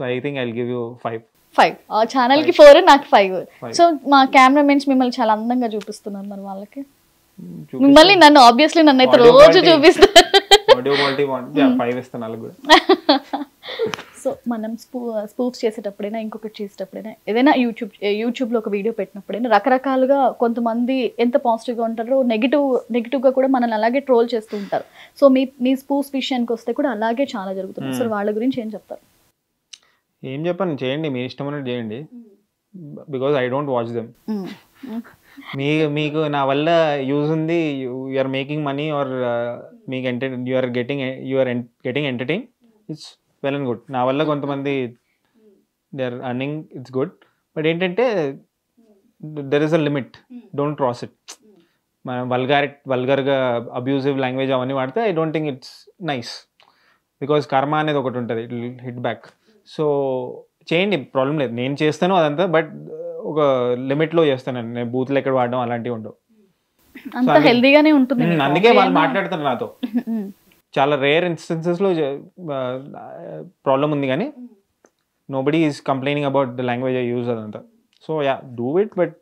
So I think I give you five five ఆ ఛానల్కి ఫోర్ నాకు ఫైవ్. సో మా కెమెరామెన్స్ మిమ్మల్ని చాలా అందంగా చూపిస్తున్నారు మరి వాళ్ళకి. మిమ్మల్ని నన్ను ఆబ్వియస్లీ నన్ను అయితే రోజు. చూపిస్తారు *laughs* సో మనం స్పూ స్పూఫ్స్ చేసేటప్పుడైనా ఇంకొకటి చేసేటప్పుడైనా ఏదైనా యూట్యూబ్ యూట్యూబ్లో ఒక వీడియో పెట్టినప్పుడైనా రకరకాలుగా కొంతమంది ఎంత పాజిటివ్గా ఉంటారో నెగిటివ్ నెగిటివ్గా కూడా మనల్ని అలాగే ట్రోల్ చేస్తూ ఉంటారు. సో మీ మీ స్పూఫ్స్ విషయానికి వస్తే కూడా అలాగే చాలా జరుగుతుంది. సో వాళ్ళ గురించి ఏం చెప్తారు? ఏం చెప్పాను చేయండి. మీ ఇష్టం చేయండి. Because I don't watch them. మీ మీకు నా వల్ల యూజ్ ఉంది. యూఆర్ మేకింగ్ మనీ ఆర్ మీకు enter you are getting you are getting entertain. It's well and good. నా వల్ల కొంతమంది they are earning it's good. But ఏంటంటే there is a limit don't cross it మనం వల్గారి వల్గర్గా అబ్యూజివ్ లాంగ్వేజ్ అవన్నీ వాడితే I don't think it's nice because కర్మ అనేది ఒకటి ఉంటుంది ఇట్ హిట్ బ్యాక్ సో చేయండి ప్రాబ్లం లేదు. నేను చేస్తాను అదంతా బట్ ఒక లిమిట్లో చేస్తాను నేను. బూత్లు ఎక్కడ వాడడం అలాంటివి ఉండవు. మీకు. అందుకే వాళ్ళు మాట్లాడుతారు నాతో. ఉమ్. *laughs* చాలా రేర్ ఇన్స్టెన్సెస్లో ప్రాబ్లం ఉంది కానీ nobody is complaining about the language I use అదంతా. So yeah do it but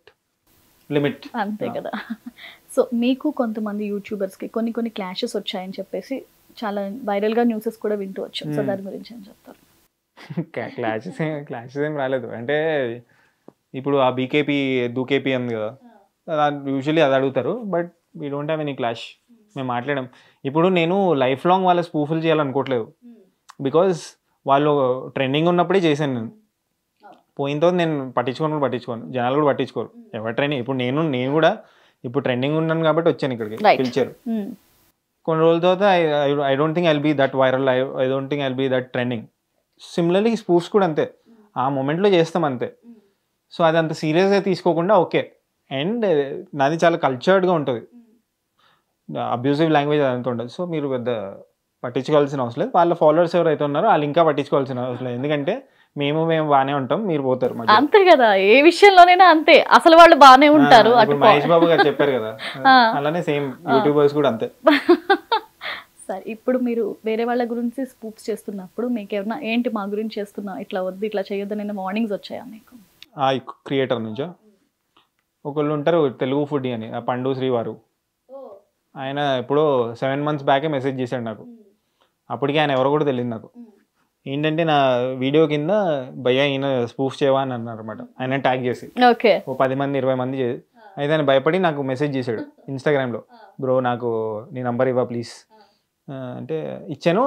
limit అంతే కదా. సో మీకు కొంతమంది యూట్యూబర్స్కి కొన్ని కొన్ని క్లాషెస్ వచ్చాయని చెప్పేసి చాలా వైరల్గా న్యూసెస్ కూడా వింటూ వచ్చాం. So Hmm. దాని గురించి ఏం చెప్తారు? *laughs* క్లాషెస్ ఏం క్లాషెస్ ఏం రాలేదు. అంటే ఇప్పుడు ఆ బీకేపీ దూకేపీ ఉంది కదా. యూజువల్లీ అది అడుగుతారు but we don't have any clash మేము మాట్లాడాం ఇప్పుడు నేను లైఫ్ లాంగ్ వాళ్ళ స్పూఫుల్ చేయాలనుకోవట్లేదు. బికాజ్ వాళ్ళు ట్రెండింగ్ ఉన్నప్పుడే చేశాను నేను. పోయిన తర్వాత నేను పట్టించుకోను కూడా పట్టించుకోను. జనాలు కూడా పట్టించుకోరు. ఎవరు ట్రైనింగ్ ఇప్పుడు నేను నేను కూడా ఇప్పుడు ట్రెండింగ్ ఉన్నాను కాబట్టి వచ్చాను ఇక్కడికి. పిలిచారు. ఉమ్. కొన్ని రోజుల తర్వాత I don't think I'll be that viral I don't think I'll be that trending similarly spoofs కూడా అంతే. ఆ మూమెంట్లో చేస్తాం అంతే. సో అది అంత సీరియస్గా తీసుకోకుండా ఓకే అండ్ నాది చాలా కల్చర్డ్గా ఉంటుంది. అబ్యూజివ్ లాంగ్వేజ్ అదంతా ఉండదు సో మీరు పెద్ద పట్టించుకోవాల్సిన అవసరం లేదు. వాళ్ళ ఫాలోవర్స్ ఎవరైతే ఉన్నారో వాళ్ళు ఇంకా పట్టించుకోవాల్సిన అవసరం లేదు. ఎందుకంటే మేము మేము బాగానే ఉంటాం మీరు పోతారు. అంతే కదా. ఏ విషయంలోనైనా అంతే. అసలు వాళ్ళు బాగానే ఉంటారు. మహేష్ బాబు గారు చెప్పారు కదా. అలానే సేమ్ యూట్యూబర్స్ కూడా అంతే. సరే ఇప్పుడు మీరు వేరే వాళ్ళ గురించి స్పూప్స్ చేస్తున్నప్పుడు మీకు ఏమన్నా ఏంటి మా గురించి చేస్తున్నా ఇట్లా వద్దు ఇట్లా చేయొద్దు నేను వార్నింగ్స్ వచ్చాయా మీకు? ఆ క్రియేటర్ నుంచో? ఒకళ్ళు ఉంటారు తెలుగు ఫుడ్ అని ఆ పండు శ్రీవారు. ఆయన ఎప్పుడో సెవెన్ మంత్స్ బ్యాకే మెసేజ్ చేశాడు నాకు. అప్పటికి ఆయన ఎవరో కూడా తెలియదు నాకు. ఏంటంటే నా వీడియో కింద భయ్య ఈయన స్పూఫ్ చేయవా అని అన్నారు అనమాట ఆయన ట్యాగ్ చేసి. ఓకే. ఓ పది మంది ఇరవై మంది అయితే ఆయన భయపడి నాకు మెసేజ్ చేశాడు ఇన్స్టాగ్రామ్లో బ్రో నాకు నీ నంబర్ ఇవ్వ ప్లీజ్ అంటే ఇచ్చాను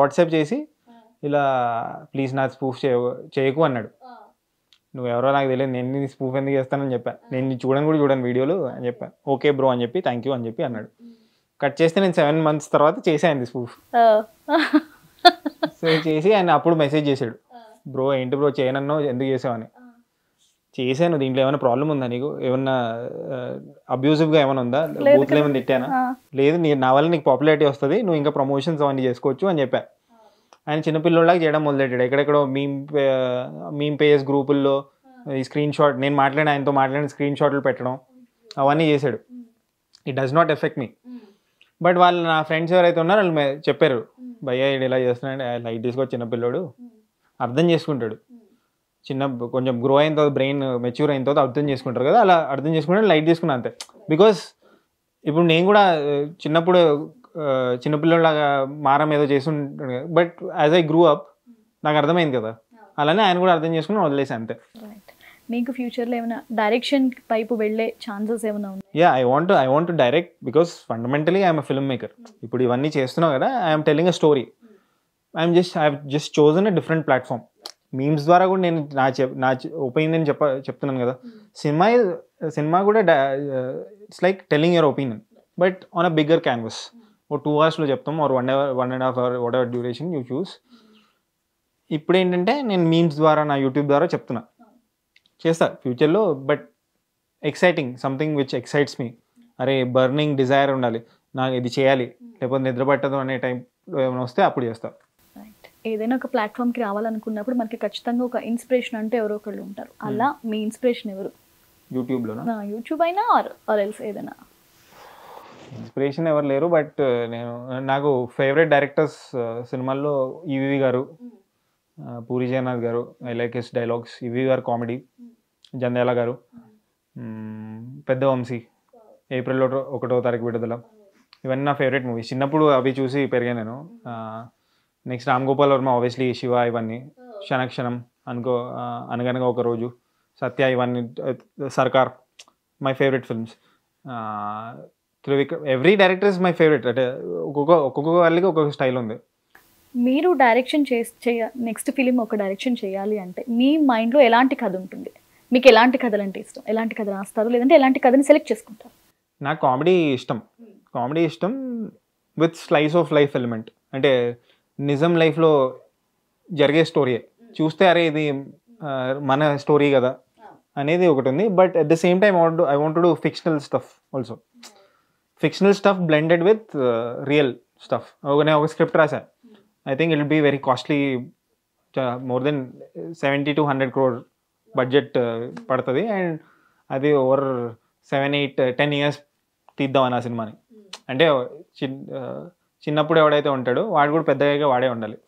వాట్సాప్ చేసి ఇలా ప్లీజ్ నా స్పూఫ్ చేయ చేయకు అన్నాడు. నువ్వు ఎవరో నాకు తెలియదు. నేను నీ స్పూఫ్ ఎందుకు చేస్తానని చెప్పా. నేను చూడని కూడా చూడను వీడియోలు అని చెప్పా. ఓకే బ్రో అని చెప్పి థ్యాంక్ యూ అని చెప్పి అన్నాడు. కట్ చేస్తే నేను సెవెన్ మంత్స్ తర్వాత చేశాను స్పూఫ్ సో చేసి ఆయన అప్పుడు మెసేజ్ చేశాడు. బ్రో ఏంటి బ్రో చేయనన్నావు? ఎందుకు చేసావని. చేశాను. దీంట్లో ఏమైనా ప్రాబ్లం ఉందా నీకు? ఏమన్నా అబ్యూజివ్గా ఏమైనా ఉందా? బూత్లో ఏమైనా తిట్టానా? లేదు నీ నా వల్ల నీకు పాపులారిటీ వస్తుంది. నువ్వు ఇంకా ప్రమోషన్స్ అవన్నీ చేసుకోవచ్చు అని చెప్పా. ఆయన చిన్నపిల్లలాగా చేయడం మొదలెట్టాడు. ఎక్కడెక్కడో మీమ్ మీమ్ పేజెస్ గ్రూపుల్లో ఈ స్క్రీన్ షాట్ నేను మాట్లాడిన ఆయనతో మాట్లాడిన స్క్రీన్ షాట్లు పెట్టడం అవన్నీ చేశాడు. It does not effect me but వాళ్ళు నా ఫ్రెండ్స్ ఎవరైతే ఉన్నారో వాళ్ళు మే- చెప్పారు. భయ్య ఈడు ఇలా చేస్తున్నాడు లైట్ తీసుకొచ్చి చిన్నపిల్లోడు అర్థం చేసుకుంటాడు. చిన్న కొంచెం గ్రో అయిన తర్వాత బ్రెయిన్ మెచ్యూర్ అయిన తర్వాత అర్థం చేసుకుంటారు కదా అలా అర్థం చేసుకుంటే లైట్ తీసుకున్నా అంతే. బికాస్ ఇప్పుడు నేను కూడా చిన్నప్పుడు చిన్నపిల్లలాగా మారం ఏదో చేస్తుంటాను but as I grew up నాకు అర్థమైంది కదా. అలానే ఆయన కూడా అర్థం చేసుకుని వదిలేసి అంతే. మీకు ఫ్యూచర్లో ఏమైనా డైరెక్షన్ వైపు వెళ్ళే ఛాన్సెస్ ఏమైనా ఉన్నాయి? Yeah I want I want direct because fundamentally I'm film maker ఇప్పుడు ఇవన్నీ చేస్తున్నావు కదా I'm telling a story I'm just I just chosen a different platform memes ద్వారా కూడా నేను నా నా ఒపీనియన్ చెప్ప చెప్తున్నాను కదా. సినిమా సినిమా కూడా it's like telling your opinion but on a bigger canvas oh two అవర్స్లో చెప్తాం or one hour one and half hour whatever duration you choose. ఇప్పుడు ఏంటంటే నేను మీమ్స్ ద్వారా నా యూట్యూబ్ ద్వారా చెప్తున్నా. చేస్తా ఫ్యూచర్లో but exciting something which excites me. అరే బర్నింగ్ డిజైర్ ఉండాలి నాకు ఇది చేయాలి లేకపోతే నిద్ర పట్టదు అనే టైంలో ఏమైనా వస్తే అప్పుడు చేస్తా. ఏదైనా ఒక ప్లాట్ఫామ్కి రావాలనుకున్నప్పుడు మనకి ఖచ్చితంగా ఒక ఇన్స్పిరేషన్ అంటే ఎవరో ఒకళ్ళు ఉంటారు. అలా మీ ఇన్స్పిరేషన్ ఎవరు? యూట్యూబ్లోనా? నా యూట్యూబ్ అయినా ఆర్ ఆర్ ఎల్స్ ఏదైనా. ఇన్స్పిరేషన్ ఎవరు లేరు బట్ నేను నాకు ఫేవరెట్ డైరెక్టర్స్ సినిమాల్లో ఈవి గారు ఆ, Puri Jagannadh garu I like his dialogues. EV garu comedy. Jandhyala గారు. మ్మ్, పెద్ద వంశీ. ఏప్రిల్ ఒకటో ఒకటో తారీఖు విడుదల. ఇవన్నీ నా ఫేవరెట్ మూవీస్. చిన్నప్పుడు అవి చూసి పెరిగాను నేను. నెక్స్ట్ రామ్ గోపాల్ వర్మ ఆబ్వియస్లీ శివ ఇవన్నీ. క్షణక్షణం అనుకో అనగనగా ఒక రోజు. సత్య ఇవన్నీ Sarkar my favourite films Trivikram every director is my favourite అంటే ఒక్కొక్క ఒక్కొక్క వాళ్ళకి ఒక్కొక్క స్టైల్ ఉంది. మీరు డైరెక్షన్ చేసి చేయ నెక్స్ట్ ఫిలిం ఒక డైరెక్షన్ చేయాలి అంటే మీ మైండ్లో ఎలాంటి కథ ఉంటుంది? మీకు ఎలాంటి కథలు అంటే ఇష్టం? ఎలాంటి కథ రాస్తారు లేదంటే ఎలాంటి కథని సెలెక్ట్ చేసుకుంటారు? నాకు కామెడీ ఇష్టం. కామెడీ ఇష్టం with slice of life element అంటే నిజం లైఫ్లో జరిగే స్టోరీయే చూస్తే అరే ఇది మన స్టోరీ కదా అనేది ఒకటి ఉంది. But at the same time want I want do fictional stuff also fictional stuff blended with real stuff నేను ఒక స్క్రిప్ట్ రాశాను I think it be very costly more than seventy to hundred crore budget పడుతుంది. And అది over seven eight ten years తీద్దాం ఆ సినిమాని. అంటే చిన్ ఆ, చిన్నప్పుడు ఎవడైతే ఉంటాడో వాడు కూడా పెద్దగా వాడే ఉండాలి.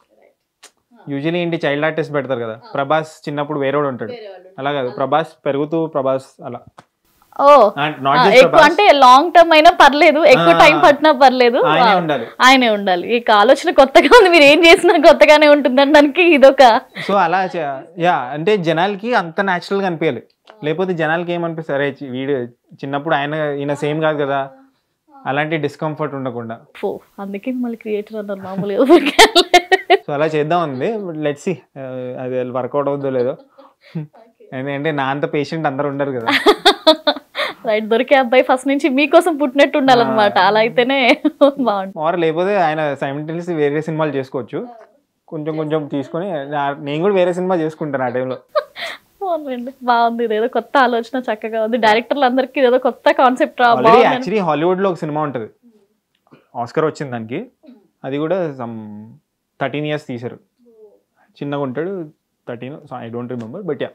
యూజువలీ ఏంటి చైల్డ్ ఆర్టిస్ట్ పెడతారు కదా. ప్రభాస్ చిన్నప్పుడు వేరేవాడు ఉంటాడు. అలా కాదు. ప్రభాస్ పెరుగుతూ ప్రభాస్ అలా. ఓ ఆ, జస్ట్ ఎక్కువ అంటే లాంగ్ టర్మ్ అయినా పర్లేదు ఎక్కువ టైం పట్టినా పర్లేదు. ఆయనే ఉండాలి. ఇక ఆలోచన కొత్తగా ఉంది మీరు ఏం చేసినా కొత్తగానే ఉంటుంది అనడానికి ఇదొక సో అలా యా అంటే జనాలకి అంత న్యాచురల్గా అనిపించాలి లేకపోతే జనాలకి అరే చి- వీడు చిన్నప్పుడు ఆయన ఈయన సేమ్ కాదు కదా. అలాంటి డిస్కంఫర్ట్ ఉండకుండా. అందుకే మళ్ళీ క్రియేటర్ అన్నారు మామూలుగా ఊరికే. సో అలా చేద్దాం ఉంది. లెట్స్ సి అది వర్కౌట్ అవుతుందో లేదో. ఎందుకంటే *laughs* నా అంత పేషెంట్ అందరు ఉండరు కదా. *laughs* రైట్ దొరికే అబ్బాయి ఫస్ట్ నుంచి మీకోసం పుట్టినట్టు ఉండాలన్నమాట. అలా అయితేనే *laughs* బాగుంటుంది. ఆర్ లేకపోతే ఆయన సైమిల్టేనియస్ వేరే సినిమాలు చేసుకోవచ్చు. కొంచెం కొంచెం తీసుకొని నేను కూడా వేరే సినిమా చేసుకుంటాను ఆ టైంలో. *laughs* అవునండి బాగుంది. ఇదేదో కొత్త ఆలోచన చక్కగా ఉంది. డైరెక్టర్లు అందరికి ఇదేదో కొత్త కాన్సెప్ట్ యాక్చువల్లీ హాలీవుడ్లో ఒక సినిమా ఉంటుంది. ఆస్కర్ వచ్చింది దానికి. అది కూడా సమ్ థర్టీన్ ఇయర్స్ తీశారు. చిన్నగా ఉంటాడు thirteen I don't remember but yeah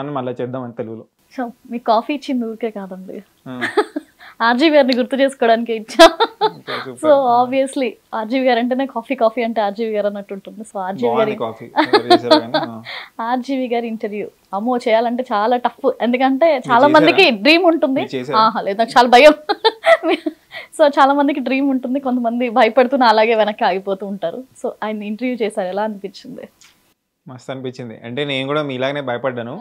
మనం మళ్ళీ చేద్దాం అని తెలుగులో. సో మీ కాఫీ ఇచ్చింది ఊరికే కాదండి. *laughs* ఆర్జీవి గారిని గుర్తు చేసుకోవడానికి ఇచ్చా. సో ఆబ్వియస్లీ ఆర్జీవి గారు అంటేనే కాఫీ కాఫీ అంటే ఆర్జీవి గారు అన్నట్టు ఉంటుంది. సో ఆర్జీవి గారి. *laughs* ఆర్జీవి గారి ఇంటర్వ్యూ. అమ్మో చేయాలంటే చాలా టఫ్. ఎందుకంటే చాలా? మందికి డ్రీమ్ ఉంటుంది. లేదు నాకు చాలా భయం. *laughs* సో చాలా మందికి డ్రీమ్ ఉంటుంది. కొంతమంది భయపడుతున్న అలాగే వెనక్కి ఆగిపోతూ ఉంటారు. సో ఆయన ఇంటర్వ్యూ చేశారు. ఎలా అనిపించింది? మస్తు అనిపించింది. అంటే నేను కూడా మీలాగనే భయపడ్డాను.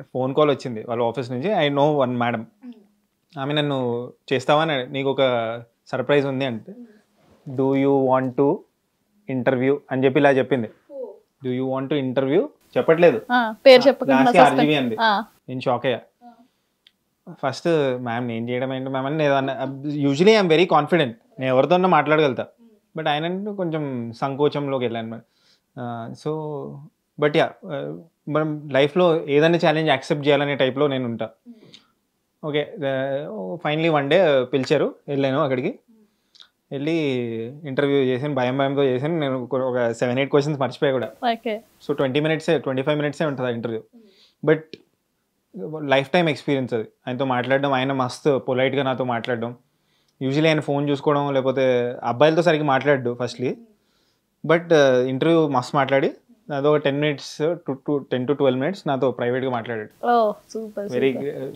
ఫోన్ కాల్ వచ్చింది వాళ్ళ ఆఫీస్ నుంచి. I know one madam. ఆమె నన్ను చేస్తావా? అని నీకు ఒక సర్ప్రైజ్ ఉంది అంటే do you want to interview అని చెప్పి ఇలా చెప్పింది. Do you want to interview చెప్పట్లేదు. పేరు చెప్పకుండా అంది. నేను షాక్ అయ్యా. ఫస్ట్ మ్యామ్ నేను చేయడం ఏంటి? మ్యామ్ అని నేను యూజువలీ ఐఎమ్ వెరీ కాన్ఫిడెంట్. నేను ఎవరితోనో మాట్లాడగలుగుతా. బట్ ఆయన కొంచెం సంకోచంలోకి వెళ్ళాను. సో బట్ యా మనం లైఫ్లో ఏదైనా ఛాలెంజ్ యాక్సెప్ట్ చేయాలనే టైప్లో నేను ఉంటా. ఓకే ఫైనలీ వన్ డే పిలిచారు వెళ్ళాను అక్కడికి. వెళ్ళి ఇంటర్వ్యూ చేసాను భయం భయంతో చేశాను. నేను ఒక- సెవెన్ ఎయిట్ క్వశ్చన్స్ మర్చిపోయా కూడా. ఓకే సో ట్వంటీ మినిట్సే ట్వంటీ ఫైవ్ మినిట్సే ఉంటుంది interview but life time experience అది. ఆయనతో మాట్లాడడం ఆయన మస్తు పొలైట్గా నాతో మాట్లాడడం. యూజువలీ ఆయన ఫోన్ చూసుకోవడం లేకపోతే అబ్బాయిలతో సరిగ్గా మాట్లాడు ఫస్ట్లీ బట్ ఇంటర్వ్యూ మస్తు మాట్లాడి నాతో ఒక ten minutes to to ten to twelve minutes నాతో ప్రైవేట్గా మాట్లాడాడు. ఓ super very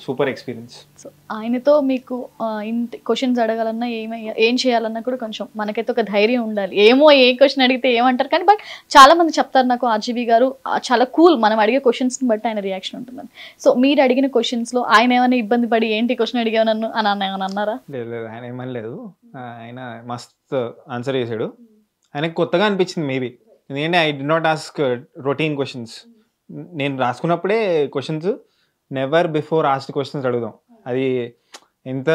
super. Experience so ఆయనతో మీకు ఇంటి క్వశ్చన్స్ అడగాలన్నా ఏమై ఏం చేయాలన్నా కూడా కొంచెం మనకైతే ఒక ధైర్యం ఉండాలి. ఏమో ఏ క్వశ్చన్ అడిగితే ఏమంటారు కానీ బట్ చాలా మంది చెప్తారు నాకు ఆర్జీబీ గారు చాలా కూల్ మనం అడిగే క్వశ్చన్స్ని బట్టి ఆయన రియాక్షన్ ఉంటుందని. సో మీరు అడిగిన క్వశ్చన్స్లో ఆయన ఏమైనా ఇబ్బంది పడి ఏంటి క్వశ్చన్ అడిగావు నన్ను అని అన్న ఏమైనా అన్నారా? లేదు లేదు ఆయన ఏమని లేదు ఆయన మస్త్ ఆన్సర్ చేశాడు. ఆయనకు కొత్తగా అనిపించింది మేబీ ఎందుకంటే I did not ask routine questions నేను రాసుకున్నప్పుడే questions never before asked questions అడుగుదాం. అది ఎంత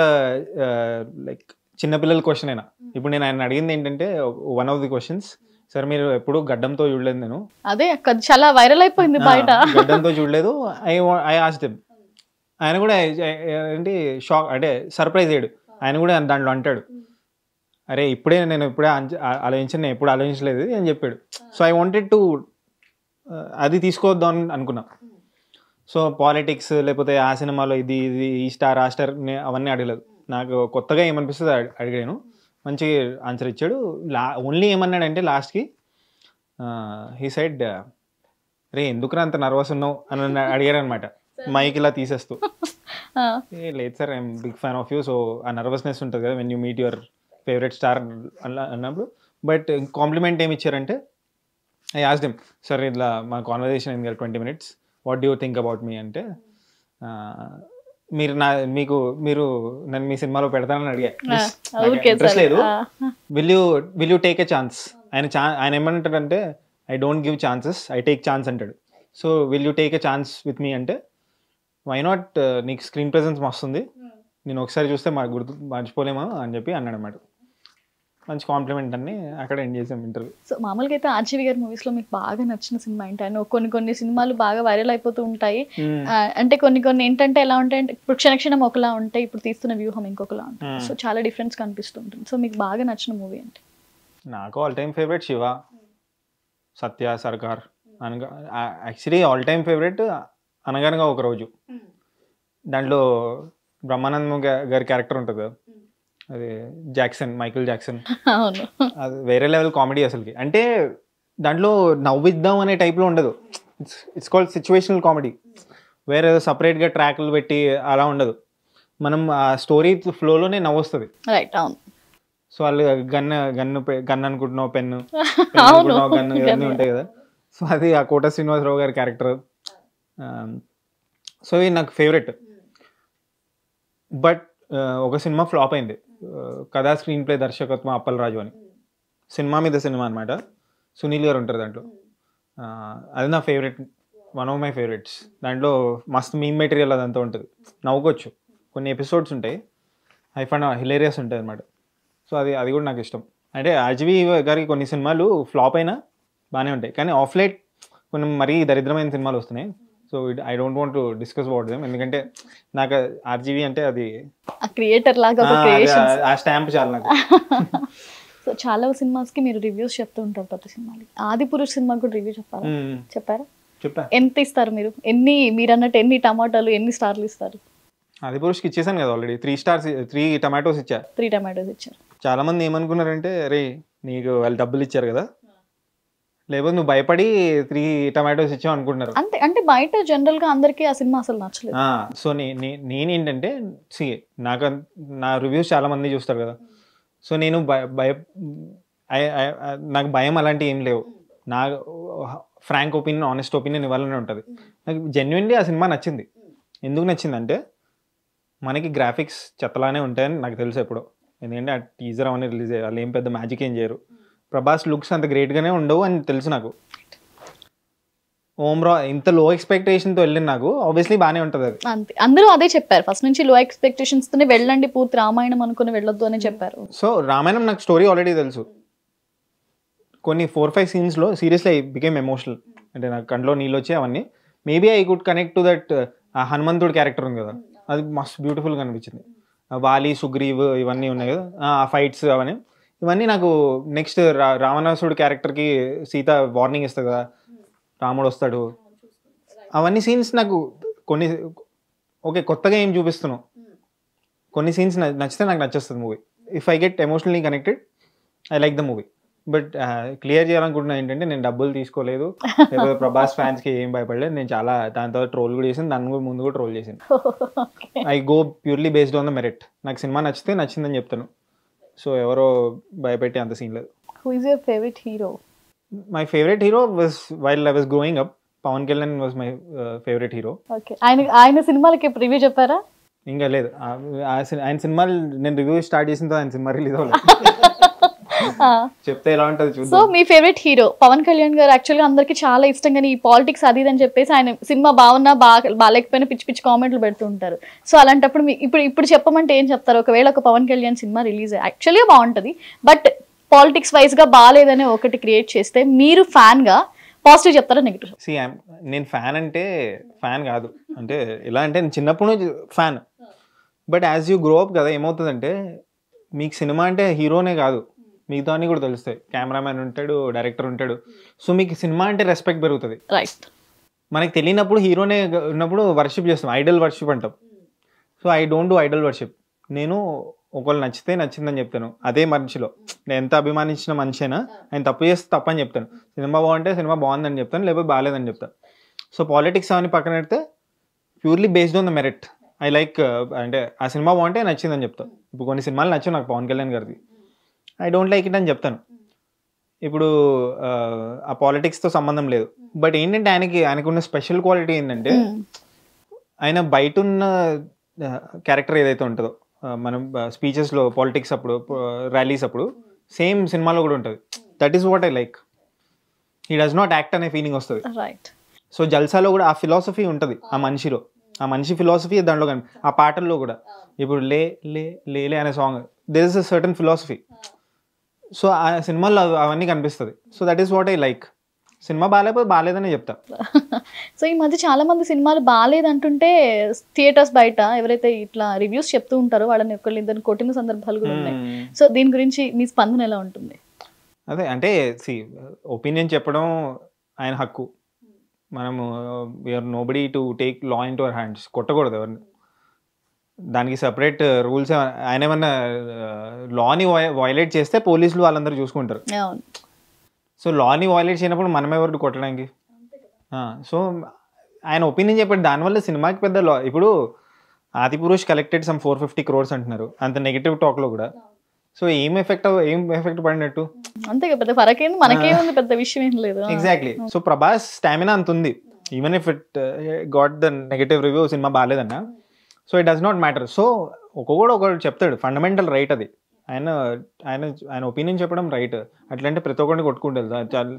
లైక్ చిన్నపిల్లల క్వశ్చన్ అయినా. ఇప్పుడు నేను ఆయన అడిగింది ఏంటంటే one of the questions sir మీరు ఎప్పుడు గడ్డంతో చూడలేదు నేను. అదే చాలా వైరల్ అయిపోయింది బయట. గడ్డంతో చూడలేదు. ఐ ఐ ఆస్ దెమ్ ఆయన కూడా ఏంటి షాక్ అంటే సర్ప్రైజ్ అయ్యాడు. ఆయన కూడా దాంట్లో అంటాడు. అరే ఇప్పుడే నేను ఇప్పుడే ఆలోచించాను నేను ఎప్పుడు ఆలోచించలేదు అని చెప్పాడు. సో ఐ వాంటెడ్ టు అది తీసుకోవద్దాం అని అనుకున్నా. సో పాలిటిక్స్ లేకపోతే ఆ సినిమాలో ఇది ఇది ఈ స్టార్ ఆ స్టార్ అవన్నీ అడగలేదు. నాకు కొత్తగా ఏమనిపిస్తుంది అడి- అడిగాను. మంచి ఆన్సర్ ఇచ్చాడు. లా ఓన్లీ ఏమన్నాడంటే లాస్ట్కి హీ సైడ్ రే ఎందుకురా అంత నర్వస్ ఉన్నావు? అని అడిగారు అనమాట మైక్ ఇలా తీసేస్తూ. లేదు sir I'm big fan of you. So ఆ నర్వస్నెస్ ఉంటుంది కదా when you meet your favourite star అన్నప్పుడు. బట్ కాంప్లిమెంట్ ఏమి ఇచ్చారంటే ఐ ఆస్ దెమ్ సార్ ఇట్లా మా కాన్వర్జేషన్ అయింది కదా twenty minutes what do think about me అంటే మీరు నా మీకు మీరు నన్ను మీ సినిమాలో పెడతానని అడిగా. ఇంట్రెస్ట్. లేదు. Will you will you take a chance ఆయన ఛా ఆయన ఏమంటాడంటే I don't give chances I take chance అంటాడు. So will you take a chance with me అంటే వై నాట్ నీకు స్క్రీన్ ప్రెజెన్స్ వస్తుంది నేను ఒకసారి చూస్తే మాకు గుర్తు మర్చిపోలేమా? అని చెప్పి అన్నాడు అన్నమాట మంచి కాంప్లిమెంట్ అన్ని అక్కడ ఎండ్ చేసాం ఇంటర్వ్యూ సో మామూలుగా అయితే ఆర్జీవి గారి మూవీస్లో మీకు బాగా నచ్చిన సినిమా ఏంటి? ఆయన కొన్ని కొన్ని సినిమాలు బాగా వైరల్ అయిపోతూ ఉంటాయి. ఆ, అంటే కొన్ని కొన్ని ఏంటంటే ఎలా ఉంటాయి అంటే ఇప్పుడు క్షణక్షణం ఒకలా ఉంటాయి ఇప్పుడు తీస్తున్న వ్యూహం ఇంకొకలా ఉంటుంది Hmm. సో చాలా డిఫరెన్స్ కనిపిస్తుంటుంది సో మీకు బాగా నచ్చిన మూవీ ఏంటి? నాకు all time favourite Siva Satya Sarkar అనగా యాక్చువల్లీ ఆల్ టైమ్ ఫేవరెట్ అనగనగా ఒక రోజు. దాంట్లో బ్రహ్మానందం గారి క్యారెక్టర్ ఉంటుంది. అది జాక్సన్ మైకిల్ జాక్సన్. అవును. అది వేరే లెవెల్ కామెడీ అసలుకి. అంటే దాంట్లో నవ్విద్దాం అనే టైప్లో ఉండదు. It's it's called situational comedy వేరే సపరేట్గా ట్రాక్లు పెట్టి అలా ఉండదు. మనం ఆ స్టోరీ ఫ్లోలోనే నవ్వొస్తుంది. రైట్ అవును. సో వాళ్ళు గన్ గన్ను గన్ అనుకుంటున్నావు పెన్ను గన్ను ఇవన్నీ ఉంటాయి కదా. సో అది ఆ కోట శ్రీనివాసరావు గారి క్యారెక్టర్ సో ఇది నాకు ఫేవరెట్ బట్ ఒక సినిమా ఫ్లాప్ అయింది. కథా స్క్రీన్ ప్లే దర్శకత్వం అప్పలరాజు అని. సినిమా మీద సినిమా అనమాట సునీల్ గారు ఉంటారు దాంట్లో. అది నా favourite one of my favourites దాంట్లో మస్తు మీమ్ మెటీరియల్ అదంతా ఉంటుంది. నవ్వుకోవచ్చు. కొన్ని ఎపిసోడ్స్ ఉంటాయి. ఐ ఫండ్ హిలేరియస్ ఉంటుంది అనమాట సో అది అది కూడా నాకు ఇష్టం. అంటే అజవి గారికి కొన్ని సినిమాలు ఫ్లాప్ అయినా బాగానే ఉంటాయి. కానీ ఆఫ్ లైట్ కొన్ని మరీ దరిద్రమైన సినిమాలు వస్తున్నాయి. So I don't want to discuss about them ఎందుకంటే నాకు ఆర్జీవి అంటే అది ఆ క్రియేటర్ లాగా ఆ, ఒక అది- క్రియేషన్ ఆ స్టాంప్ చాలు నాకు. *laughs* సో చాలా సినిమాస్కి మీరు రివ్యూస్ చెప్తూ ఉంటారు ప్రతి సినిమాకి ఆది పురుష్ సినిమా కూడా రివ్యూ చెప్పారా. చెప్పారా? చెప్పా. ఎంత ఇస్తారు మీరు? ఎన్ని మీరు అన్నట్టు ఎన్ని టమాటాలు ఎన్ని స్టార్లు ఇస్తారు? అది పురుషుకి ఇచ్చేసాను కదా already three stars three tomatoes ఇచ్చా. త్రీ టమాటోస్ ఇచ్చారు. చాలా మంది ఏమనుకున్నారంటే రే నీకు వాళ్ళు డబ్బులు ఇచ్చారు కదా లేకపోతే నువ్వు భయపడి త్రీ టమాటోస్ ఇచ్చావు అనుకుంటున్నారు. అంతే అంటే బయట జనరల్గా అందరికీ ఆ సినిమా అసలు నచ్చలేదు. సో నేనేంటంటే సి నాకు నా రివ్యూస్ చాలా మంది చూస్తారు కదా. సో నేను భయ నాకు భయం అలాంటివి ఏం లేవు. నా ఫ్రాంక్ ఒపీనియన్ ఆనెస్ట్ ఒపీనియన్ ఇవ్వాలనే ఉంటుంది. నాకు జెన్యున్లీ ఆ సినిమా నచ్చింది. ఎందుకు నచ్చిందంటే మనకి గ్రాఫిక్స్ చెత్తలానే ఉంటాయని నాకు తెలుసు ఎప్పుడో. ఎందుకంటే ఆ టీజర్ అవన్నీ రిలీజ్ అయ్యారు. వాళ్ళు ఏం పెద్ద మ్యాజిక్ ఏం చేయరు. ప్రభాస్ లుక్స్ అంత గ్రేట్గానే ఉండవు అని తెలుసు నాకు. ఓమ్రా ఇంత లో ఎక్స్పెక్టేషన్తో వెళ్ళిన నాకు. ఆబ్వియస్లీ బాగానే ఉంటుంది అది. అంతే. అందరూ అదే చెప్పారు. ఫస్ట్ నుంచి లో ఎక్స్పెక్టేషన్స్ తోనే వెళ్ళండి పూర్తి రామాయణం అనుకుని వెళ్ళొద్దు అని చెప్పారు. సో రామాయణం నాకు స్టోరీ ఆల్రెడీ తెలుసు. కొన్ని ఫోర్ ఫైవ్ సీన్స్లో సీరియస్లీ ఐ బికేమ్ ఎమోషనల్ అంటే నాకు కంట్లో నీళ్ళు వచ్చి అవన్నీ. Maybe I could connect to that ఆ హనుమంతుడు క్యారెక్టర్ ఉంది కదా. అది మస్తు బ్యూటిఫుల్గా అనిపించింది. ఆ వాలి సుగ్రీవ్ ఇవన్నీ ఉన్నాయి కదా. ఆ ఫైట్స్ అవన్నీ. ఇవన్నీ నాకు నెక్స్ట్ రా రావణాసుడు క్యారెక్టర్కి సీత వార్నింగ్ ఇస్తుంది కదా. రాముడు వస్తాడు. అవన్నీ సీన్స్ నాకు కొన్ని ఓకే కొత్తగా ఏం చూపిస్తున్నావు కొన్ని సీన్స్ నచ్చితే నాకు నచ్చేస్తుంది movie if I get emotionally connected I like the movie but clear చేయాలనుకుంటున్నా ఏంటంటే నేను డబ్బులు తీసుకోలేదు. లేకపోతే ప్రభాస్ ఫ్యాన్స్కి ఏం భయపడలేదు. నేను చాలా దాని తర్వాత ట్రోల్ కూడా చేసింది. దాని కూడా ముందు కూడా ట్రోల్ చేసింది. I go purely based on the merit నాకు సినిమా నచ్చితే నచ్చిందని చెప్తాను. సో ఎవరో భయపెట్టి అంత సీన్ లేదు. Who is your favourite hero my favourite hero was while I was growing up Pawan Kalyan was my favourite hero okay ఆయన ఆయన సినిమాలకి రివ్యూ చెప్పారా ఇంకా లేదు. ఆయన సినిమాలు నేను రివ్యూ స్టార్ట్ చేసిన తర్వాత ఆయన సినిమా రిలీజ్ అవ్వలేదు. *laughs* చెప్తే ఎలా ఉంటుంది సో మీ ఫేవరెట్ హీరో పవన్ కళ్యాణ్ గారు యాక్చువల్గా అందరికీ చాలా ఇష్టం కానీ ఈ పాలిటిక్స్ అది అని చెప్పేసి ఆయన సినిమా బాగున్నా బాగా బాగాలేకపోయినా పిచ్చి పిచ్చి కామెంట్లు పెడుతూ ఉంటారు. సో అలాంటప్పుడు మీ ఇప్పుడు ఇప్పుడు చెప్పమంటే ఏం చెప్తారు? ఒకవేళ ఒక పవన్ కళ్యాణ్ సినిమా రిలీజ్ యాక్చువల్గా బాగుంటుంది బట్ పాలిటిక్స్ వైజ్గా బాగాలేదనే ఒకటి క్రియేట్ చేస్తే మీరు ఫ్యాన్గా పాజిటివ్ చెప్తారా నెగిటివ్ సి నేను ఫ్యాన్ అంటే ఫ్యాన్ కాదు. అంటే ఎలా అంటే నేను చిన్నప్పటి నుంచి fan but as you grow up కదా ఏమవుతుందంటే మీకు సినిమా అంటే హీరోనే కాదు. మిగతా అన్ని కూడా తెలుస్తాయి. కెమెరామ్యాన్ ఉంటాడు డైరెక్టర్ ఉంటాడు. సో మీకు సినిమా అంటే రెస్పెక్ట్ పెరుగుతుంది. రైట్ మనకి తెలియనప్పుడు హీరోనే ఉన్నప్పుడు వర్షిప్ చేస్తాం. ఐడల్ వర్షిప్ అంటాం. So I don't do idol worship నేను ఒకళ్ళు నచ్చితే నచ్చిందని చెప్తాను. అదే మనిషిలో. నేను ఎంత అభిమానించిన మనిషి అయినా ఆయన తప్పు చేస్తే తప్పని చెప్తాను. సినిమా బాగుంటే సినిమా బాగుందని చెప్తాను లేకపోతే బాగాలేదని చెప్తాను. సో పాలిటిక్స్ అవన్నీ పక్కన పెడితే purely based on the merit I like అంటే ఆ సినిమా బాగుంటే నచ్చిందని చెప్తాను. ఇప్పుడు కొన్ని సినిమాలు నచ్చవు నాకు పవన్ కళ్యాణ్ గారిది. ఐ డోంట్ లైక్ ఇట్ అని చెప్తాను. ఇప్పుడు ఆ, పాలిటిక్స్తో సంబంధం లేదు. బట్ ఏంటంటే ఆయనకి ఆయనకున్న స్పెషల్ క్వాలిటీ ఏంటంటే ఆయన బయట ఉన్న క్యారెక్టర్ ఏదైతే ఉంటుందో మనం స్పీచెస్లో పాలిటిక్స్ అప్పుడు ర్యాలీస్ అప్పుడు సేమ్ సినిమాలో కూడా ఉంటుంది. That is what I like he does not act అనే ఫీలింగ్ వస్తుంది. రైట్ సో జల్సాలో కూడా ఆ ఫిలాసఫీ ఉంటుంది ఆ మనిషిలో. ఆ మనిషి ఫిలాసఫీ దాంట్లో కనిపి ఆ పాటల్లో కూడా. ఇప్పుడు లే లే లే లే అనే song there is a certain philosophy so ఆ సినిమాల్లో అవ- అవన్నీ కనిపిస్తుంది. So that is what I like cinema బాగాలేకపోతే బాగాలేదని చెప్తా. *laughs* సో ఈ మధ్య చాలా మంది సినిమాలు బాగాలేదంటుంటే థియేటర్స్ బయట ఎవరైతే ఇట్లా రివ్యూస్ చెప్తూ ఉంటారో వాళ్ళని ఒకళ్ళు ఇద్దరు కొట్టిన సందర్భాలు కూడా ఉన్నాయి. Hmm. సో దీని గురించి మీ స్పందన ఎలా ఉంటుంది? అదే అంటే సి ఒపీనియన్ చెప్పడం ఆయన హక్కు. మనము we are nobody to take law into our hands కొట్టకూడదు ఎవరిని. దానికి సపరేట్ రూల్స్ ఆయన ఏమన్నా లాని వయలేట్ చేస్తే పోలీసులు వాళ్ళందరూ చూసుకుంటారు. సో లాని వయలేట్ చేయనప్పుడు మనం ఎవరు కొట్టడానికి? సో ఆయన ఒపీనియన్ చెప్పాడు. దానివల్ల సినిమాకి పెద్ద లా ఇప్పుడు Adipurush collected some four fifty crores అంటున్నారు. అంత నెగిటివ్ టాక్లో కూడా. సో ఏం ఎఫెక్ట్ ఏం ఎఫెక్ట్ పడినట్టు? అంతే పెద్ద ఫరకేంది? మనకేముంది పెద్ద విషయం ఏం లేదు. ఎగ్జాక్ట్లీ సో ప్రభాస్ స్టామినా అంత ఉంది even if it got the negative review cinema బాగాలేదన్న. So it does not matter so ఒక్కొక్కడు ఒకడు చెప్తాడు ఫండమెంటల్ రైట్ అది. ఆయన ఆయన ఆయన ఒపీనియన్ చెప్పడం రైట్ అట్లంటే ప్రతి ఒక్కరిని కొట్టుకుంటూ చాలా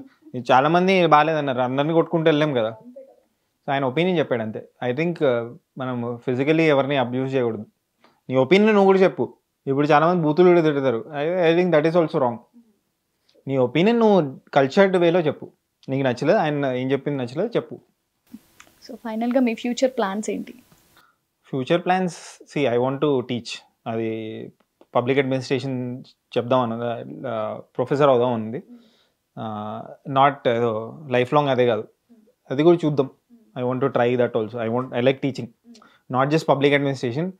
చాలా మంది బాగాలేదన్నారు. అందరినీ కొట్టుకుంటూ వెళ్ళాం కదా. సో ఆయన ఒపీనియన్ చెప్పాడు అంతే. ఐ థింక్ uh, మనం ఫిజికలీ ఎవరిని అబ్యూస్ చేయకూడదు. నీ ఒపీనియన్ నువ్వు కూడా చెప్పు. ఇప్పుడు చాలా మంది బూతులు కూడా తిడతారు. I think that is also wrong నీ ఒపీనియన్ నువ్వు కల్చర్డ్ వేలో చెప్పు. నీకు నచ్చలేదు ఆయన ఏం చెప్పింది నచ్చలేదు చెప్పు. సో ఫైనల్గా మీ ఫ్యూచర్ ప్లాన్స్ ఏంటి? Future plans see I want to teach అది పబ్లిక్ అడ్మినిస్ట్రేషన్ చెప్దాం అన్నది ప్రొఫెసర్ అవుదాం ఉంది. నాట్ లైఫ్ లాంగ్ అదే కాదు. అది కూడా చూద్దాం. I want to try that also I want I like teaching not just public administration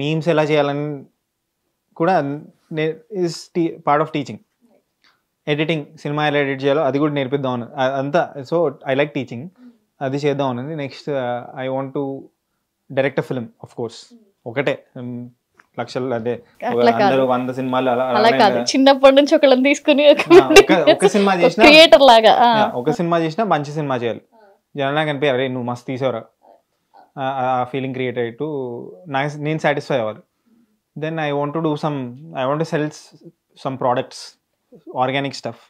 memes ఎలా చేయాలని కూడా is the part of teaching editing cinema ఎలా ఎడిట్ చేయాలో అది కూడా నేర్పిద్దాం అని అంతా సో ఐ లైక్ టీచింగ్ అది చేద్దాం అని next I want to direct film of course ఒకటే. లక్షలు అదే. అందరూ వంద సినిమాలు అలా కాదు. చిన్నప్పటి నుంచి ఒకళ్ళని తీసుకుని *laughs* ఒక- సినిమా చేసినా- క్రియేటర్ లాగా ఒక సినిమా చేసినా మంచి సినిమా చేయాలి. జనాలకు అనిపి అరే నువ్వు మస్తు తీసావురా. ఆ- ఫీలింగ్ క్రియేట్ అయ్యేట్టు నేను సాటిస్ఫై అవ్వాలి. Then I want to do some I want to sells some products organic stuff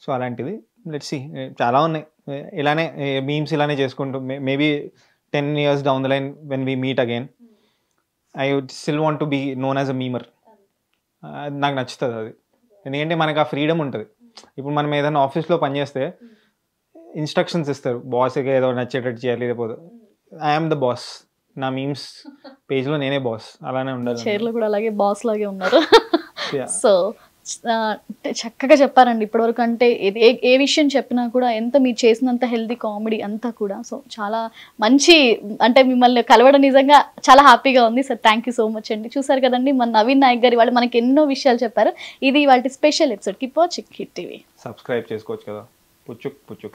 so అలాంటిది. లెట్స్ సి చాలా ఉన్నాయి. ఇలానే మీమ్స్ ఇలానే చేసుకుంటూ maybe ten years down the line when we meet again I would still want to be known as a memer నాకు నచ్చుతుంది అది. ఎందుకంటే మనకు ఆ ఫ్రీడమ్ ఉంటుంది. ఇప్పుడు మనం ఏదైనా ఆఫీస్లో పనిచేస్తే ఇన్స్ట్రక్షన్స్ ఇస్తారు. బాస్కి ఏదో నచ్చేటట్టు చేయాలి లేకపోతే ఐఎమ్ ద బాస్ నా మీమ్స్ పేజ్లో *laughs* నేనే బాస్ అలానే ఉండాలి. కూడా అలాగే బాస్ లాగే ఉన్నారు. సో *laughs* చక్కగా చెప్పారండి ఇప్పటివరకు. అంటే ఏది- ఏ ఏ విషయం చెప్పినా కూడా ఎంత మీరు చేసినంత హెల్దీ కామెడీ అంతా కూడా. సో చాలా మంచి అంటే మిమ్మల్ని కలవడం నిజంగా చాలా హ్యాపీగా ఉంది. Sir thank you so much అండి. చూసారు కదండి మన నవీన్ నాయక్ గారి వాళ్ళు మనకి ఎన్నో విషయాలు చెప్పారు. ఇది వాళ్ళ special episode keep watching hit TV. Subscribe చేసుకోవచ్చు కదా. పుచ్చుక్ పుచ్చుక్.